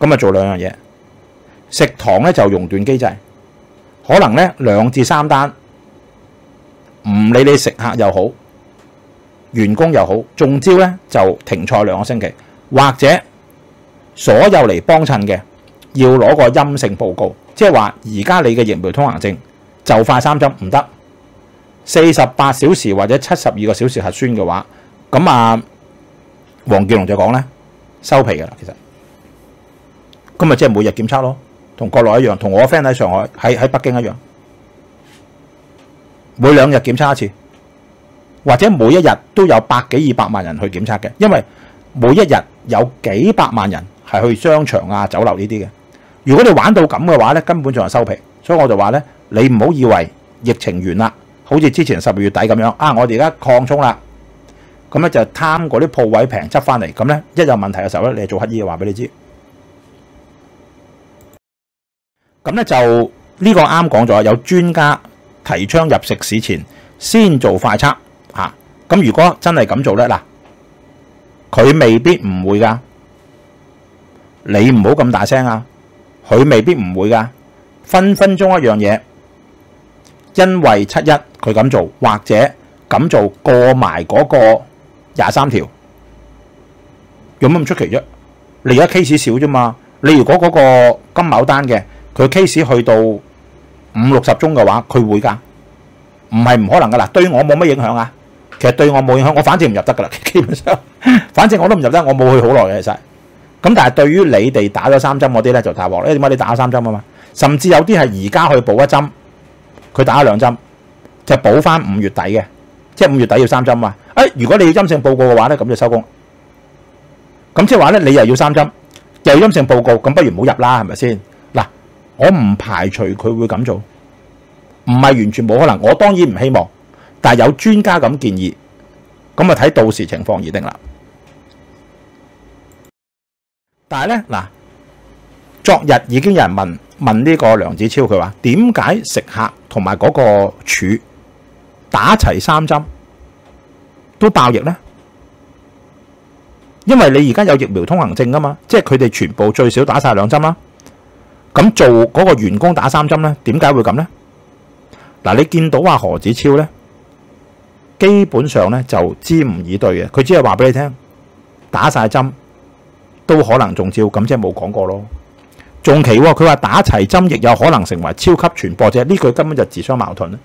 咁啊做兩樣嘢，食堂咧就熔斷機制，可能咧兩至三單，唔理你食客又好，員工又好，中招咧就停賽兩個星期，或者所有嚟幫襯嘅要攞個陰性報告，即係話而家你嘅疫苗通行證就快三針唔得。四十八小時或者七十二個小時核酸嘅話，咁啊，黃傑龍就講咧收皮噶啦，其實咁咪即係每日檢測咯，同國內一樣，同我 friend 喺上海喺喺北京一樣，每兩日檢測一次，或者每一日都有百幾二百萬人去檢測嘅，因為每一日有幾百萬人係去商場啊、酒樓呢啲嘅。如果你玩到咁嘅話咧，根本就係收皮，所以我就話咧，你唔好以為疫情完啦。好似之前十二月底咁樣啊！我哋而家擴充啦，咁咧就貪嗰啲鋪位平執翻嚟，咁咧一有問題嘅時候咧，你做乞衣嘅話俾你知。咁咧就呢個啱講咗，有專家提倡入食市前先做快測嚇。咁如果真係咁做咧，嗱，佢未必唔會噶，你唔好咁大聲啊！佢未必唔會噶，分分鐘一樣嘢。因為七一佢咁做，或者咁做過埋嗰個廿三條，有乜咁出奇啫？你而家 case 少啫嘛？你如果嗰個金某單嘅佢 case 去到五六十宗嘅話，佢會㗎，唔係唔可能㗎啦。對我冇乜影響啊。其實對我冇影響，我反正唔入得㗎啦。基本上，反正我都唔入得，我冇去好耐嘅其實。咁但係對於你哋打咗三針嗰啲咧就大鑊咧。點解你打咗三針啊嘛？甚至有啲係而家去補一針。佢打咗兩針，就補翻五月底嘅，即係五月底要三針嘛。誒，如果你要陰性報告嘅話咧，咁就收工。咁即係話咧，你又要三針，又要陰性報告，咁不如唔好入啦，係咪先？嗱，我唔排除佢會咁做，唔係完全冇可能。我當然唔希望，但係有專家咁建議，咁啊睇到時情況而定啦。但係咧，嗱，昨日已經有人問。問呢個梁子超佢話點解食客同埋嗰個廚打齊三針都爆疫呢？因為你而家有疫苗通行證噶嘛，即係佢哋全部最少打晒兩針啦。咁做嗰個員工打三針呢？點解會咁呢？嗱，你見到話何子超呢，基本上呢就知唔以對嘅，佢只係話俾你聽打晒針都可能中招，咁即係冇講過咯。仲奇喎，佢話打齊針亦有可能成為超級傳播者，呢句根本就自相矛盾咧。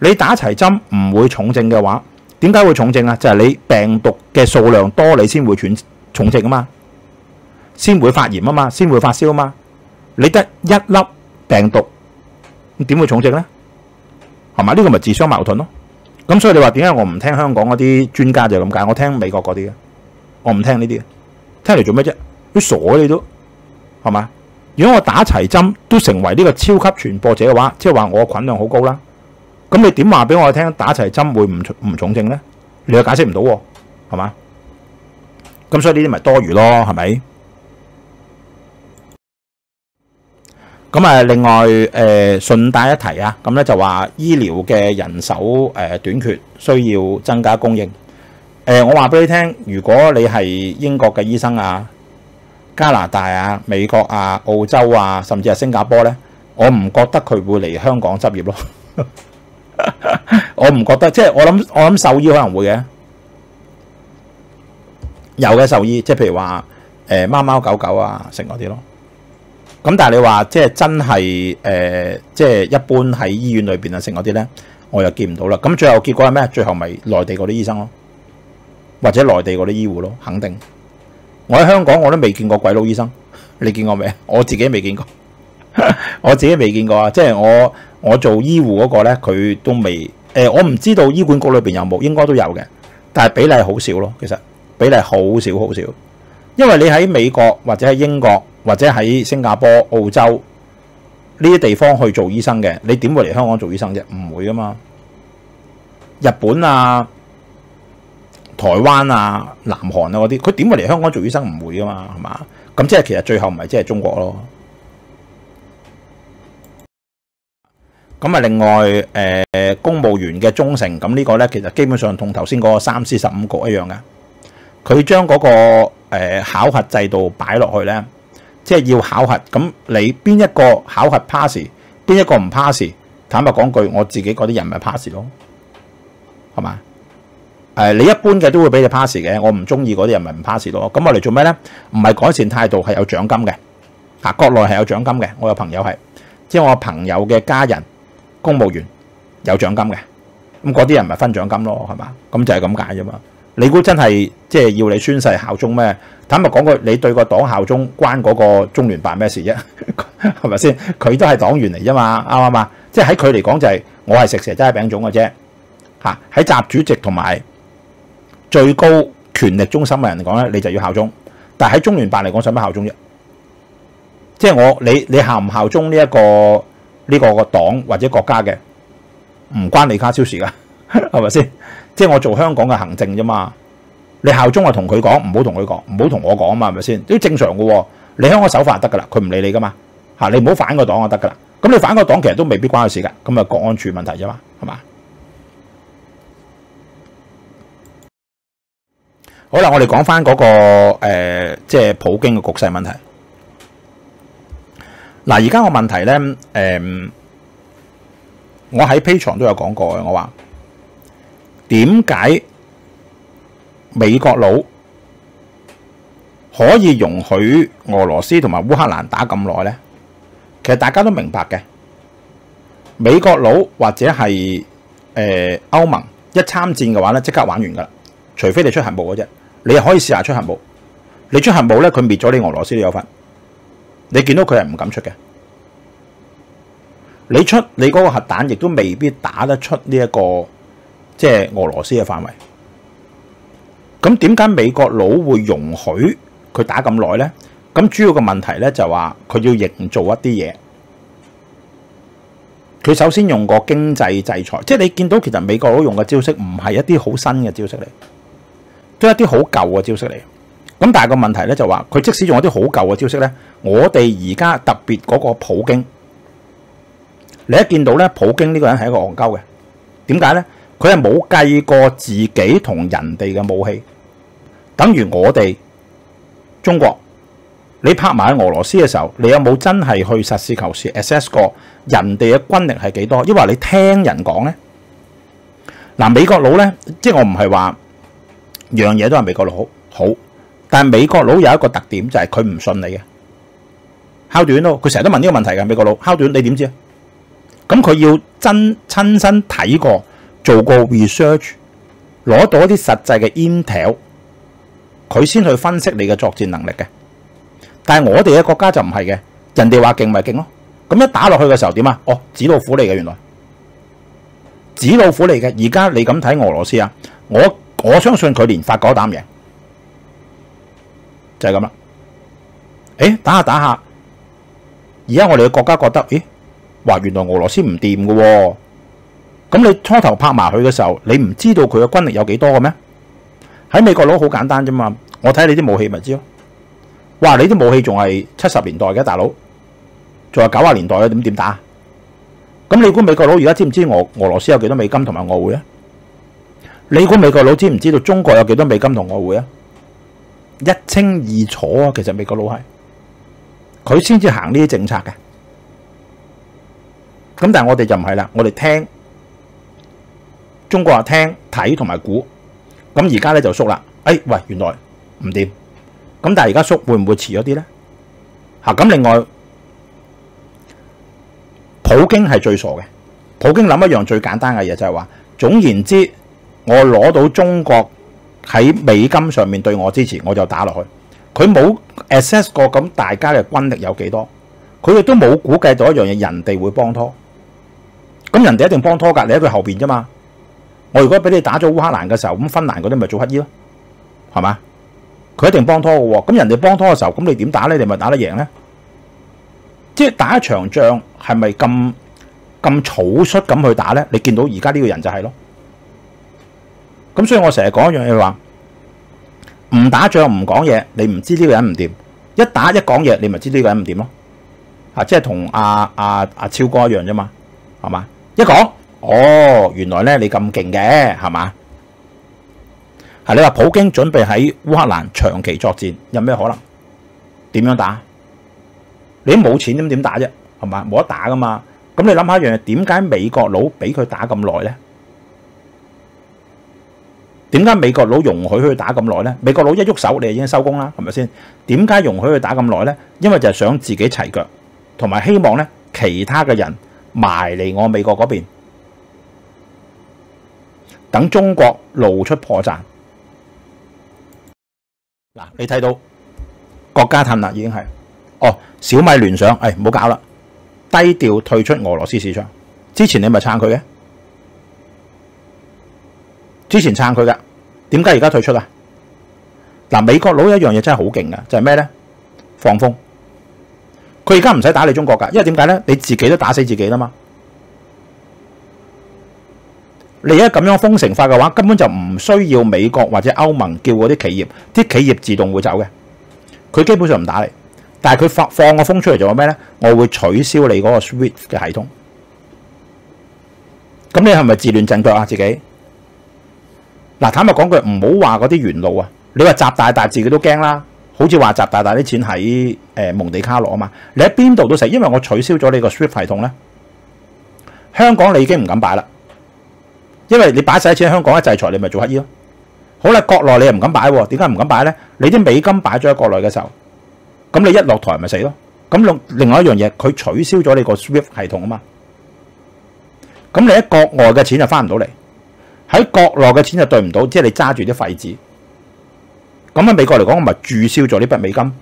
你打齊針唔會重症嘅話，點解會重症啊？就係你病毒嘅數量多，你先會傳重症啊嘛，先會發炎啊嘛，先會發燒啊嘛。你得一粒病毒，點會重症咧？係嘛？呢個咪自相矛盾咯。咁所以你話點解我唔聽香港嗰啲專家就咁解？我聽美國嗰啲嘅，我唔聽呢啲嘅，聽嚟做咩啫？你傻你都！系嘛？如果我打齊針都成為呢個超級傳播者嘅話，即係話我菌量好高啦。咁你點話俾我聽打齊針會唔唔重症咧？你又解釋唔到喎，係嘛？咁所以呢啲咪多餘咯，係咪？咁啊，另外誒，順帶一提啊，咁咧就話醫療嘅人手誒短缺，需要增加供應。誒，我話俾你聽，如果你係英國嘅醫生啊。加拿大啊、美國啊、澳洲啊，甚至係新加坡咧，我唔覺得佢會嚟香港執業咯。我唔覺得，即係我諗，我諗獸醫可能會嘅，有嘅獸醫，即係譬如話誒貓貓狗狗啊，成嗰啲咯。咁但係你話即係真係誒、即係一般喺醫院裏邊啊，成嗰啲咧，我又見唔到啦。咁最後結果係咩？最後咪內地嗰啲醫生咯，或者內地嗰啲醫護咯，肯定。我喺香港我都未見過鬼佬醫生，你見過未？我自己未見過，我自己未見過啊！即係我我做醫護嗰個咧，佢都未誒，我唔知道醫管局裏邊有冇，應該都有嘅，但係比例好少咯。其實比例好少好少，因為你喺美國或者喺英國或者喺新加坡、澳洲呢啲地方去做醫生嘅，你點會嚟香港做醫生啫？唔會噶嘛。日本啊、台灣啊、南韓啊嗰啲，佢點會嚟香港做醫生？唔會噶嘛，係嘛？咁即係其實最後唔係即係中國咯。咁啊，另外誒、公務員嘅忠誠，咁呢個咧其實基本上同頭先嗰個三司十五局一樣嘅。佢將嗰個、呃、考核制度擺落去咧，即係要考核。咁你邊一個考核 pass，邊一個唔 pass？坦白講句，我自己嗰啲人咪 pass 咯，係嘛？誒、你一般嘅都會俾你 pass 嘅，我唔中意嗰啲人咪唔 pass 咯。咁我嚟做咩咧？唔係改善態度，係有獎金嘅。啊，國內係有獎金嘅。我有朋友係，即係我朋友嘅家人。公務員有獎金嘅，咁嗰啲人咪分獎金咯，係嘛？咁就係咁解啫嘛。你估真係即係要你宣誓效忠咩？坦白講句，你對個黨效忠關嗰個中聯辦咩事啫？係咪先？佢都係黨員嚟啫嘛，啱唔啱啊？即係喺佢嚟講就係我係食蛇齋餅種嘅啫。嚇，喺習主席同埋最高權力中心嘅人嚟講咧，你就要效忠。但喺中聯辦嚟講，使乜效忠啫？即係我你你效唔效忠呢一個？呢個個黨或者國家嘅唔關李家超事噶，係咪先？即係我做香港嘅行政啫嘛。你效忠我同佢講，唔好同佢講，唔好同我講啊嘛，係咪先？都正常嘅喎。你香港守法就得噶啦，佢唔理你噶嘛。嚇，你唔好反個黨就得噶啦。咁你反個黨其實都未必關佢事噶。咁啊，國安處問題啫嘛，係嘛？好啦，我哋講翻嗰個誒，即系普京嘅局勢問題。嗱，而家個問題咧，诶、我喺 P 床都有講過嘅，我話點解美國佬可以容許俄羅斯同埋烏克蘭打咁耐咧？其實大家都明白嘅，美國佬或者係誒、呃、歐盟一參戰嘅話咧，即刻玩完噶啦，除非你出核武嘅啫，你可以試下出核武，你出核武咧，佢滅咗你俄羅斯都有份。你見到佢係唔敢出嘅，你出你嗰個核彈亦都未必打得出呢一個即係俄羅斯嘅範圍。咁點解美國佬會容許佢打咁耐咧？咁主要嘅問題咧就話佢要營造一啲嘢。佢首先用個經濟制裁，即係你見到其實美國佬用嘅招式唔係一啲好新嘅招式嚟，都一啲好舊嘅招式嚟。咁但係個問題咧就話，佢即使用一啲好舊嘅招式咧，我哋而家特別嗰個普京，你一見到咧，普京呢個人係一個戇鳩嘅，點解咧？佢係冇計過自己同人哋嘅武器，等於我哋中國，你拍埋喺俄羅斯嘅時候，你有冇真係去實事求是 assess 過人哋嘅軍力係幾多？抑或你聽人講咧？嗱，美國佬咧，即係我唔係話樣嘢都係美國佬好。但係美國佬有一個特點就係佢唔信你嘅，烤短咯，佢成日都問呢個問題嘅。美國佬敲短你點知啊？咁佢要真親身睇過，做過 research，攞到一啲實際嘅 intel，佢先去分析你嘅作戰能力嘅。但係我哋嘅國家就唔係嘅，人哋話勁咪勁咯。咁一打落去嘅時候點啊？哦，紙老虎嚟嘅原來，紙老虎嚟嘅。而家你咁睇俄羅斯啊？我我相信佢連發嗰膽贏。就係咁啦，誒，打下打下，而家我哋嘅國家覺得，咦，話原來俄羅斯唔掂嘅，咁你初頭拍埋佢嘅時候，你唔知道佢嘅軍力有幾多嘅咩？喺美國佬好簡單啫嘛，我睇你啲武器咪知咯。哇，你啲武器仲係七十年代嘅大佬，仲係九十年代嘅，點點打？咁你估美國佬而家知唔知俄俄羅斯有幾多美金同埋外匯啊？你估美國佬知唔知道中國有幾多美金同外匯啊？一清二楚啊！其實美國佬係佢先至行呢啲政策嘅，咁但係我哋就唔係啦。我哋聽中國話聽睇同埋估，咁而家咧就縮啦。哎喂，原來唔掂，咁但係而家縮會唔會遲咗啲咧？吓，咁另外，普京係最傻嘅。普京諗一樣最簡單嘅嘢就係話，總言之，我攞到中國。喺美金上面對我支持，我就打落去。佢冇 assess 過咁大家嘅軍力有幾多，佢亦都冇估計到一樣嘢，人哋會幫拖。咁人哋一定幫拖㗎，你喺佢後邊啫嘛。我如果俾你打咗烏克蘭嘅時候，咁芬蘭嗰啲咪做乞衣咯，係嘛？佢一定幫拖嘅喎。咁人哋幫拖嘅時候，咁你點打咧？你咪打得贏咧？即係打一場仗係咪咁咁草率咁去打咧？你見到而家呢個人就係咯。咁所以我成日講一樣嘢話，唔打仗唔講嘢，你唔知呢個人唔掂；一打一講嘢，你咪知呢個人唔掂咯。啊，即係同阿阿阿超哥一樣啫嘛，係嘛？一講，哦，原來咧你咁勁嘅，係嘛？系你話普京準備喺烏克蘭長期作戰，有咩可能？點樣打？你都冇錢點點打啫？係嘛？冇得打噶嘛？咁你諗下一樣嘢，點解美國佬俾佢打咁耐咧？點解美國佬容許佢打咁耐咧？美國佬一喐手，你就已經收工啦，係咪先？點解容許佢打咁耐咧？因為就係想自己齊腳，同埋希望咧其他嘅人埋嚟我美國嗰邊，等中國露出破綻。嗱，你睇到國家褪啦，已經係哦，小米聯想，誒唔好搞啦，低調退出俄羅斯市場。之前你咪撐佢嘅。之前撐佢噶，點解而家退出啊？嗱，美國佬有一樣嘢真係好勁噶，就係咩咧？放風，佢而家唔使打你中國噶，因為點解咧？你自己都打死自己啦嘛。你而家咁樣封城法嘅話，根本就唔需要美國或者歐盟叫嗰啲企業，啲企業自動會走嘅。佢基本上唔打你，但係佢放放個風出嚟做咩咧？我會取消你嗰個 SWIFT 嘅系統。咁你係咪自亂陣腳啊？自己？嗱，坦白講句，唔好話嗰啲元老啊！你話習大大自己都驚啦，好似話習大大啲錢喺誒蒙地卡羅啊嘛，你喺邊度都死，因為我取消咗你個 SWIFT 系統咧，香港你已經唔敢擺啦，因為你擺晒啲錢喺香港一制裁你咪做乞衣咯。好啦，國內你又唔敢擺喎，點解唔敢擺咧？你啲美金擺咗喺國內嘅時候，咁你一落台咪死咯。咁另另外一樣嘢，佢取消咗你個 SWIFT 系統啊嘛，咁你喺國外嘅錢就翻唔到嚟。喺國內嘅錢就對唔到，即係你揸住啲廢紙。咁喺美國嚟講，我咪註銷咗呢筆美金。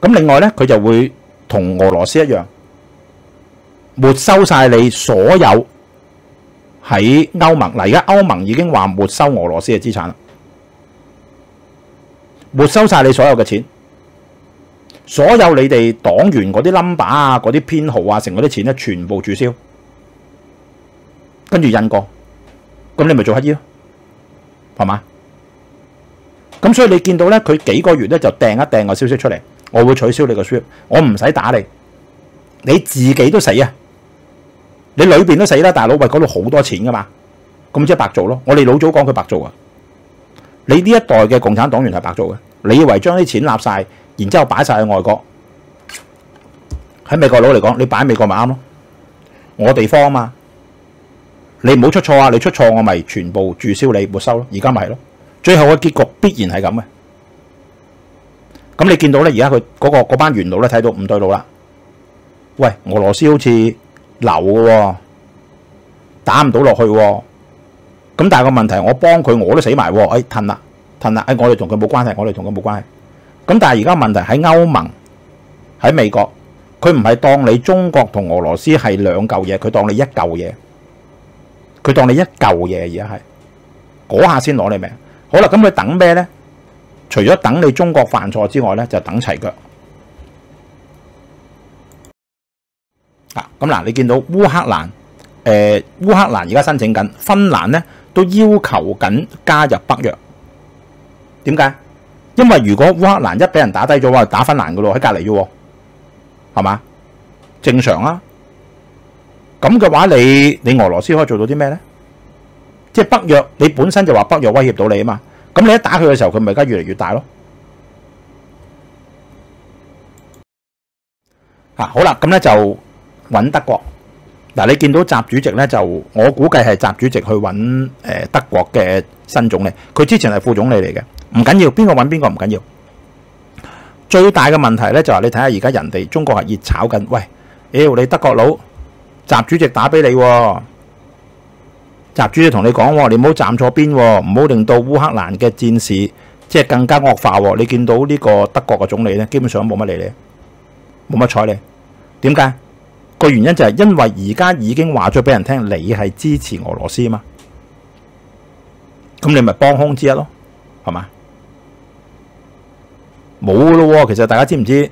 咁另外咧，佢就會同俄羅斯一樣，沒收晒你所有喺歐盟。嗱，而家歐盟已經話沒收俄羅斯嘅資產啦，沒收晒你所有嘅錢，所有你哋黨員嗰啲 number 啊、嗰啲編號啊、成嗰啲錢咧，全部註銷，跟住印過。咁你咪做乞衣咯，係嘛？咁所以你見到咧，佢幾個月咧就掟一掟個消息出嚟，我會取消你個 SWIFT，我唔使打你，你自己都死啊！你裏邊都死啦，大佬，喂，嗰度好多錢噶嘛，咁即係白做咯。我哋老早講佢白做啊，你呢一代嘅共產黨員係白做嘅，你以為將啲錢納晒，然之後擺晒去外國，喺美國佬嚟講，你擺美國咪啱咯？我地方啊嘛。你唔好出錯啊！你出錯我咪全部註銷你沒收咯。而家咪係咯，最後嘅結局必然係咁嘅。咁你見到咧，而家佢嗰個嗰班元老咧睇到唔對路啦。喂，俄羅斯好似流嘅，打唔到落去喎。咁但係個問題，我幫佢我都死埋喎。哎，褪啦，褪啦。哎，我哋同佢冇關係，我哋同佢冇關係。咁但係而家問題喺歐盟，喺美國，佢唔係當你中國同俄羅斯係兩嚿嘢，佢當你一嚿嘢。佢當你一嚿嘢，而家係嗰下先攞你命。好啦，咁佢等咩咧？除咗等你中國犯錯之外咧，就等齊腳。啊，咁嗱，你見到烏克蘭誒，烏克蘭而家申請緊，芬蘭咧都要求緊加入北約。點解？因為如果烏克蘭一俾人打低咗，話打芬蘭噶咯，喺隔籬啫，係嘛？正常啊。咁嘅話，你你俄羅斯可以做到啲咩咧？即係北約，你本身就話北約威脅到你啊嘛。咁你一打佢嘅時候，佢咪而家越嚟越大咯。啊，好啦，咁咧就揾德國。嗱，你見到習主席咧，就我估計係習主席去揾誒德國嘅新總理。佢之前係副總理嚟嘅，唔緊要，邊個揾邊個唔緊要。最大嘅問題咧就係你睇下而家人哋中國係熱炒緊，喂，妖你德國佬。習主席打俾你，習主席同你講，你唔好站錯邊，唔好令到烏克蘭嘅戰事即係更加惡化。你見到呢個德國嘅總理咧，基本上冇乜理你，冇乜睬你。點解？個原因就係因為而家已經話咗俾人聽，你係支持俄羅斯嘛，咁你咪幫兇之一咯，係嘛？冇咯。其實大家知唔知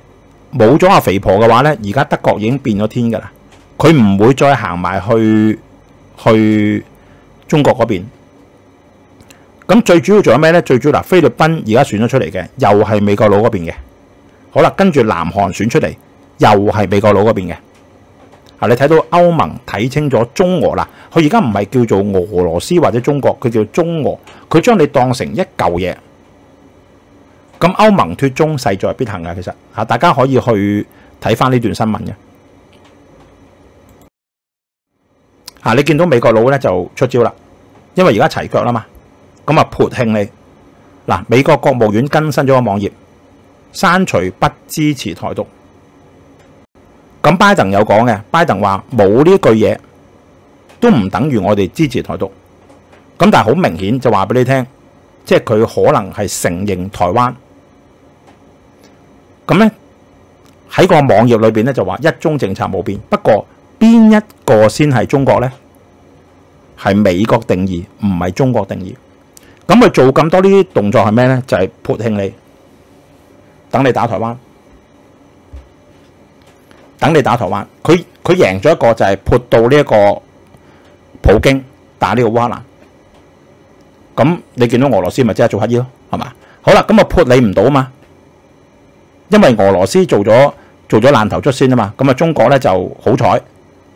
冇咗阿肥婆嘅話咧，而家德國已經變咗天㗎啦。佢唔會再行埋去去中國嗰邊。咁最主要仲有咩咧？最主要嗱，菲律賓而家選咗出嚟嘅，又係美國佬嗰邊嘅。好啦，跟住南韓選出嚟，又係美國佬嗰邊嘅。啊，你睇到歐盟睇清咗中俄啦，佢而家唔係叫做俄羅斯或者中國，佢叫中俄，佢將你當成一嚿嘢。咁歐盟脫中勢在必行嘅，其實嚇大家可以去睇翻呢段新聞嘅。嚇，你見到美國佬咧就出招啦，因為而家齊腳啦嘛。咁啊，潑興你嗱，美國國務院更新咗個網頁，刪除不支持台獨。咁拜登有講嘅，拜登話冇呢句嘢，都唔等於我哋支持台獨。咁但係好明顯就話俾你聽，即係佢可能係承認台灣。咁咧喺個網頁裏邊咧就話一中政策冇變，不過邊一個先係中國咧？係美國定義，唔係中國定義。咁佢做咁多呢啲動作係咩咧？就係潑興你，等你打台灣，等你打台灣。佢佢贏咗一個就係潑到呢一個普京打呢個烏克蘭。咁你見到俄羅斯咪即係做乞衣咯，係嘛？好啦，咁啊潑你唔到啊嘛，因為俄羅斯做咗做咗爛頭卒先啊嘛。咁啊中國咧就好彩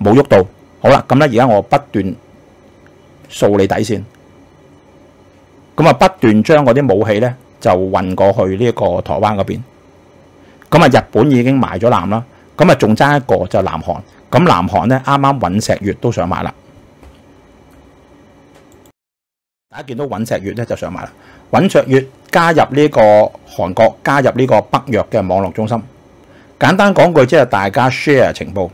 冇喐到。好啦，咁咧而家我不斷掃你底線。咁啊，不斷將嗰啲武器咧就運過去呢個台灣嗰邊。咁啊，日本已經埋咗艦啦。咁啊，仲爭一個就南韓。咁南韓咧啱啱尹石月都上埋啦。大家見到尹石月咧就上埋啦。尹石月加入呢個韓國，加入呢個北約嘅網絡中心。簡單講句，即係大家 share 情報，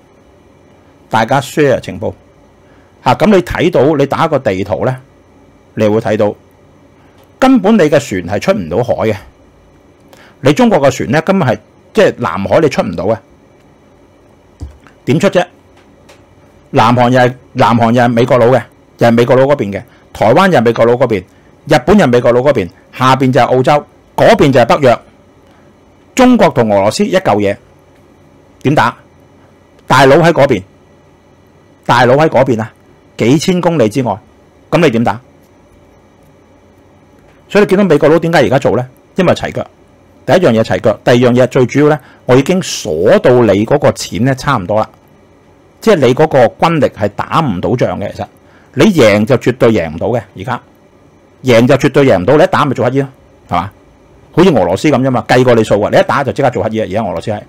大家 share 情報。嚇，咁你睇到你打個地圖咧，你會睇到。根本你嘅船係出唔到海嘅，你中國嘅船咧根本係即係南海你出唔到嘅，點出啫？南韓又係南韓又係美國佬嘅，又係美國佬嗰邊嘅，台灣又係美國佬嗰邊，日本又係美國佬嗰邊，下邊就係澳洲，嗰邊就係北約，中國同俄羅斯一嚿嘢，點打？大佬喺嗰邊，大佬喺嗰邊啊，幾千公里之外，咁你點打？所以你見到美國佬點解而家做咧？因為齊腳。第一樣嘢齊腳，第二樣嘢最主要咧，我已經鎖到你嗰個錢咧差唔多啦。即係你嗰個軍力係打唔到仗嘅，其實你贏就絕對贏唔到嘅。而家贏就絕對贏唔到，你一打咪做乞衣咯，係嘛？好似俄羅斯咁啫嘛，計過你數啊！你一打就即刻做乞衣！而家俄羅斯係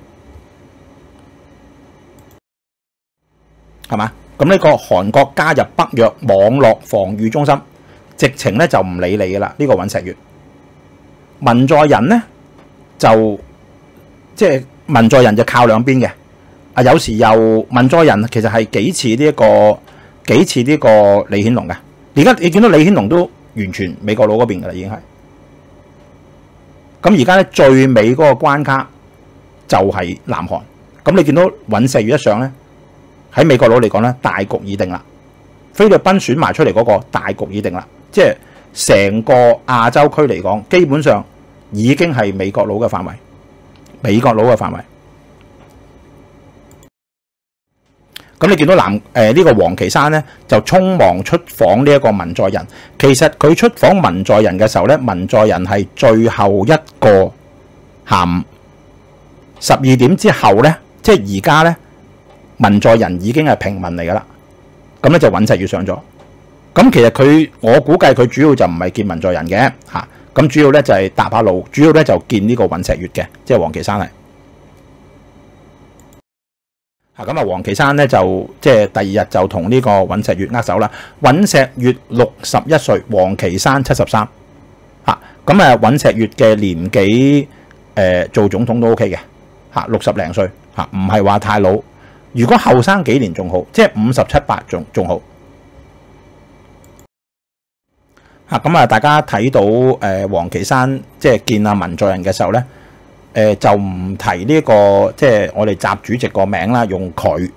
係嘛？咁呢個韓國加入北約網絡防禦中心。直情咧就唔理你噶啦，呢個尹石月。文在寅咧就即係文在寅就靠兩邊嘅，啊有時又文在寅其實係幾似呢一個幾似呢個李顯龍嘅，而家你見到李顯龍都完全美國佬嗰邊噶啦，已經係咁而家咧最尾嗰個關卡就係南韓，咁你見到尹石月一上咧喺美國佬嚟講咧大局已定啦，菲律賓選埋出嚟嗰個大局已定啦。即係成個亞洲區嚟講，基本上已經係美國佬嘅範圍，美國佬嘅範圍。咁你見到南誒呢、呃這個黃岐山咧，就匆忙出訪呢一個文在寅。其實佢出訪文在寅嘅時候咧，文在寅係最後一個下午十二點之後咧，即係而家咧，文在寅已經係平民嚟噶啦。咁咧就尹石月上咗。咁其實佢，我估計佢主要就唔係見文在寅嘅嚇，咁主要咧就係搭下路，主要咧就見呢個尹石月嘅，即係黃岐山嚟嚇。咁啊，王岐山咧就即係第二日就同呢個尹石月握手啦。尹石月六十一歲，黃岐山七十三嚇。咁啊，尹石月嘅年紀誒做總統都 OK 嘅嚇，六十零歲嚇，唔係話太老。如果後生幾年仲好，即係五十七八仲仲好。嚇咁啊！大家睇到誒王岐山即係見阿文在寅嘅時候咧，誒就唔提呢個即係我哋習主席個名啦，用佢。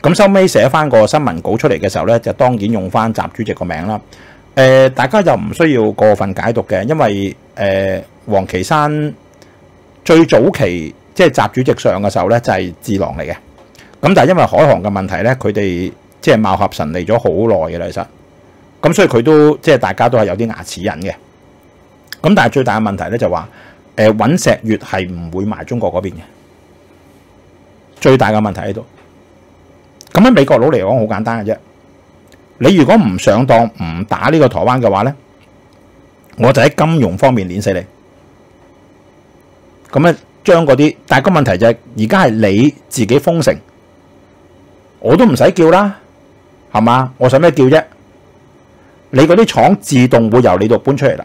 咁收尾寫翻個新聞稿出嚟嘅時候咧，就當然用翻習主席個名啦。誒，大家就唔需要過分解讀嘅，因為誒王岐山最早期即係習主席上嘅時候咧，就係智囊嚟嘅。咁但係因為海航嘅問題咧，佢哋即係貌合神離咗好耐嘅啦，其實咁所以佢都即係大家都係有啲牙齒印嘅。咁但係最大嘅問題咧就話，誒尹石月係唔會埋中國嗰邊嘅，最大嘅問題喺度。咁喺美國佬嚟講好簡單嘅啫，你如果唔上當唔打呢個台灣嘅話咧，我就喺金融方面碾死你。咁咧將嗰啲，但係個問題就係而家係你自己封城。我都唔使叫啦，係嘛？我使咩叫啫？你嗰啲廠自動會由你度搬出嚟啦。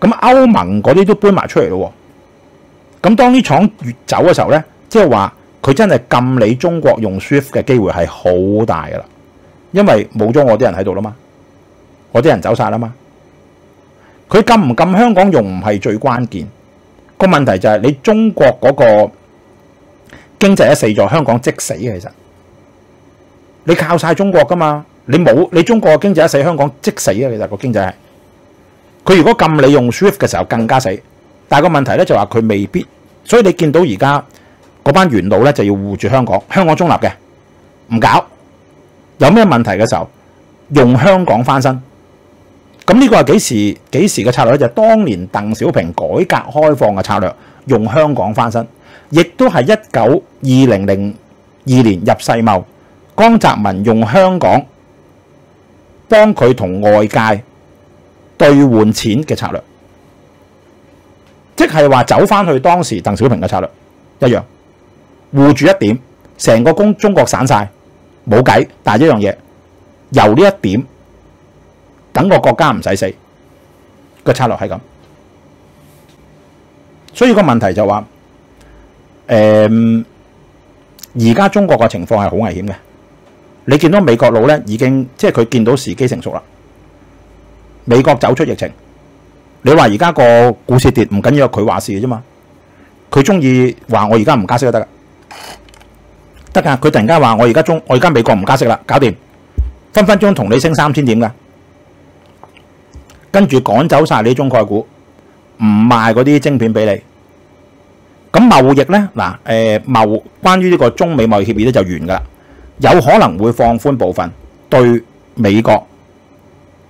咁歐盟嗰啲都搬埋出嚟咯。咁當啲廠越走嘅時候咧，即係話佢真係禁你中國用 Swift 嘅機會係好大噶啦，因為冇咗我啲人喺度啦嘛，我啲人走晒啦嘛。佢禁唔禁香港用唔係最關鍵，個問題就係你中國嗰個經濟一死咗，香港即死嘅其實。你靠晒中國噶嘛？你冇你中國嘅經濟一死，香港即死啊！其實個經濟係佢如果禁你用 Swift 嘅時候更加死，但係個問題咧就話佢未必，所以你見到而家嗰班元老咧就要護住香港，香港中立嘅唔搞，有咩問題嘅時候用香港翻身。咁呢個係幾時幾時嘅策略咧？就係當年鄧小平改革開放嘅策略，用香港翻身，亦都係一九二零零二年入世貿。江澤民用香港幫佢同外界兌換錢嘅策略，即係話走翻去當時鄧小平嘅策略一樣，護住一點，成個中中國散晒，冇計。但係一樣嘢，由呢一點等個國家唔使死，個策略係咁。所以個問題就話，誒，而家中國嘅情況係好危險嘅。你見到美國佬咧，已經即係佢見到時機成熟啦。美國走出疫情，你話而家個股市跌唔緊要，佢話事嘅啫嘛。佢中意話我而家唔加息都得噶，得噶。佢突然間話我而家中，我而家美國唔加息啦，搞掂，分分鐘同你升三千點噶。跟住趕走晒你中概股，唔賣嗰啲晶片俾你。咁貿易咧嗱，誒貿關於呢個中美貿易協議咧就完噶啦。有可能會放寬部分對美國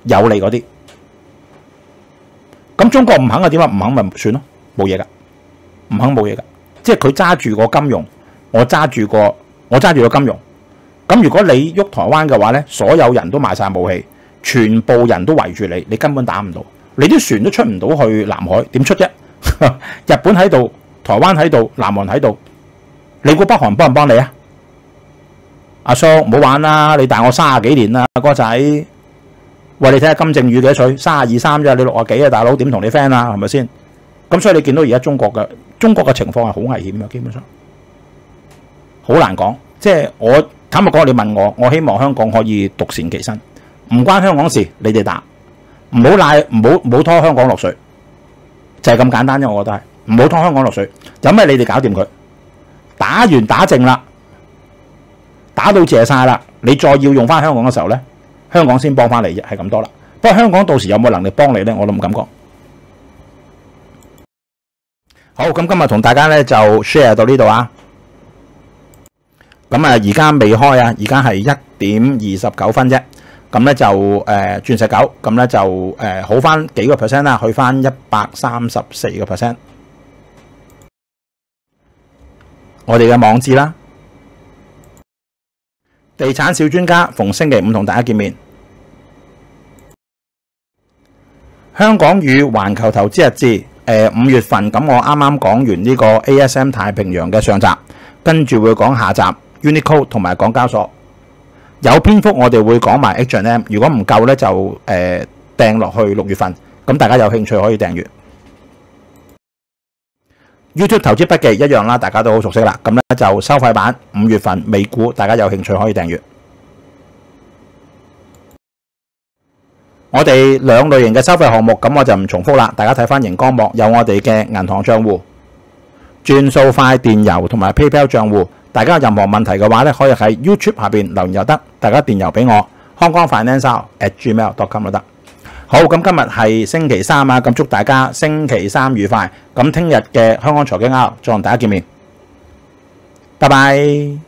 有利嗰啲，咁中國唔肯啊？點啊？唔肯咪算咯，冇嘢噶，唔肯冇嘢噶，即係佢揸住個金融，我揸住個我揸住個金融。咁如果你喐台灣嘅話咧，所有人都賣晒武器，全部人都圍住你，你根本打唔到，你啲船都出唔到去南海，點出啫？日本喺度，台灣喺度，南韓喺度，你估北韓幫唔幫你啊？阿叔唔好玩啦！你大我三十幾年啦，哥仔。喂，你睇下金正宇幾歲？三十二三啫，你六十幾啊，大佬點同你 friend 啊？係咪先？咁所以你見到而家中國嘅中國嘅情況係好危險嘅，基本上好難講。即係我坦白講，你問我，我希望香港可以獨善其身，唔關香港事，你哋打，唔好赖，唔好唔好拖香港落水，就係咁簡單啫。我覺得係唔好拖香港落水，有咩你哋搞掂佢，打完打净啦。打到謝晒啦，你再要用翻香港嘅時候咧，香港先幫翻你啫，係咁多啦。不過香港到時有冇能力幫你咧，我都唔敢講。好，咁今日同大家咧就 share 到呢度啊。咁啊，而家未開啊，而家係一點二十九分啫。咁咧就誒鑽石九，咁咧就誒好翻幾個 percent 啦，去翻一百三十四個 percent。我哋嘅網址啦。地產小專家逢星期五同大家見面。香港與環球投資日誌，誒五月份咁，我啱啱講完呢個 ASM 太平洋嘅上集，跟住會講下集 Uniqlo 同埋港交所。有篇幅我哋會講埋 H&M，如果唔夠咧就誒掟落去六月份。咁大家有興趣可以訂閱。YouTube 投資筆記一樣啦，大家都好熟悉啦。咁咧就收費版五月份美股，大家有興趣可以訂閱。我哋兩類型嘅收費項目，咁我就唔重複啦。大家睇翻熒光幕，有我哋嘅銀行賬戶、轉數快電郵同埋 PayPal 賬戶。大家有任何問題嘅話咧，可以喺 YouTube 下邊留言又得，大家電郵俾我，香港 financial at gmail dot com 都得。好，咁今日係星期三啊，咁祝大家星期三愉快。咁聽日嘅香港財經 Out 再同大家見面，拜拜。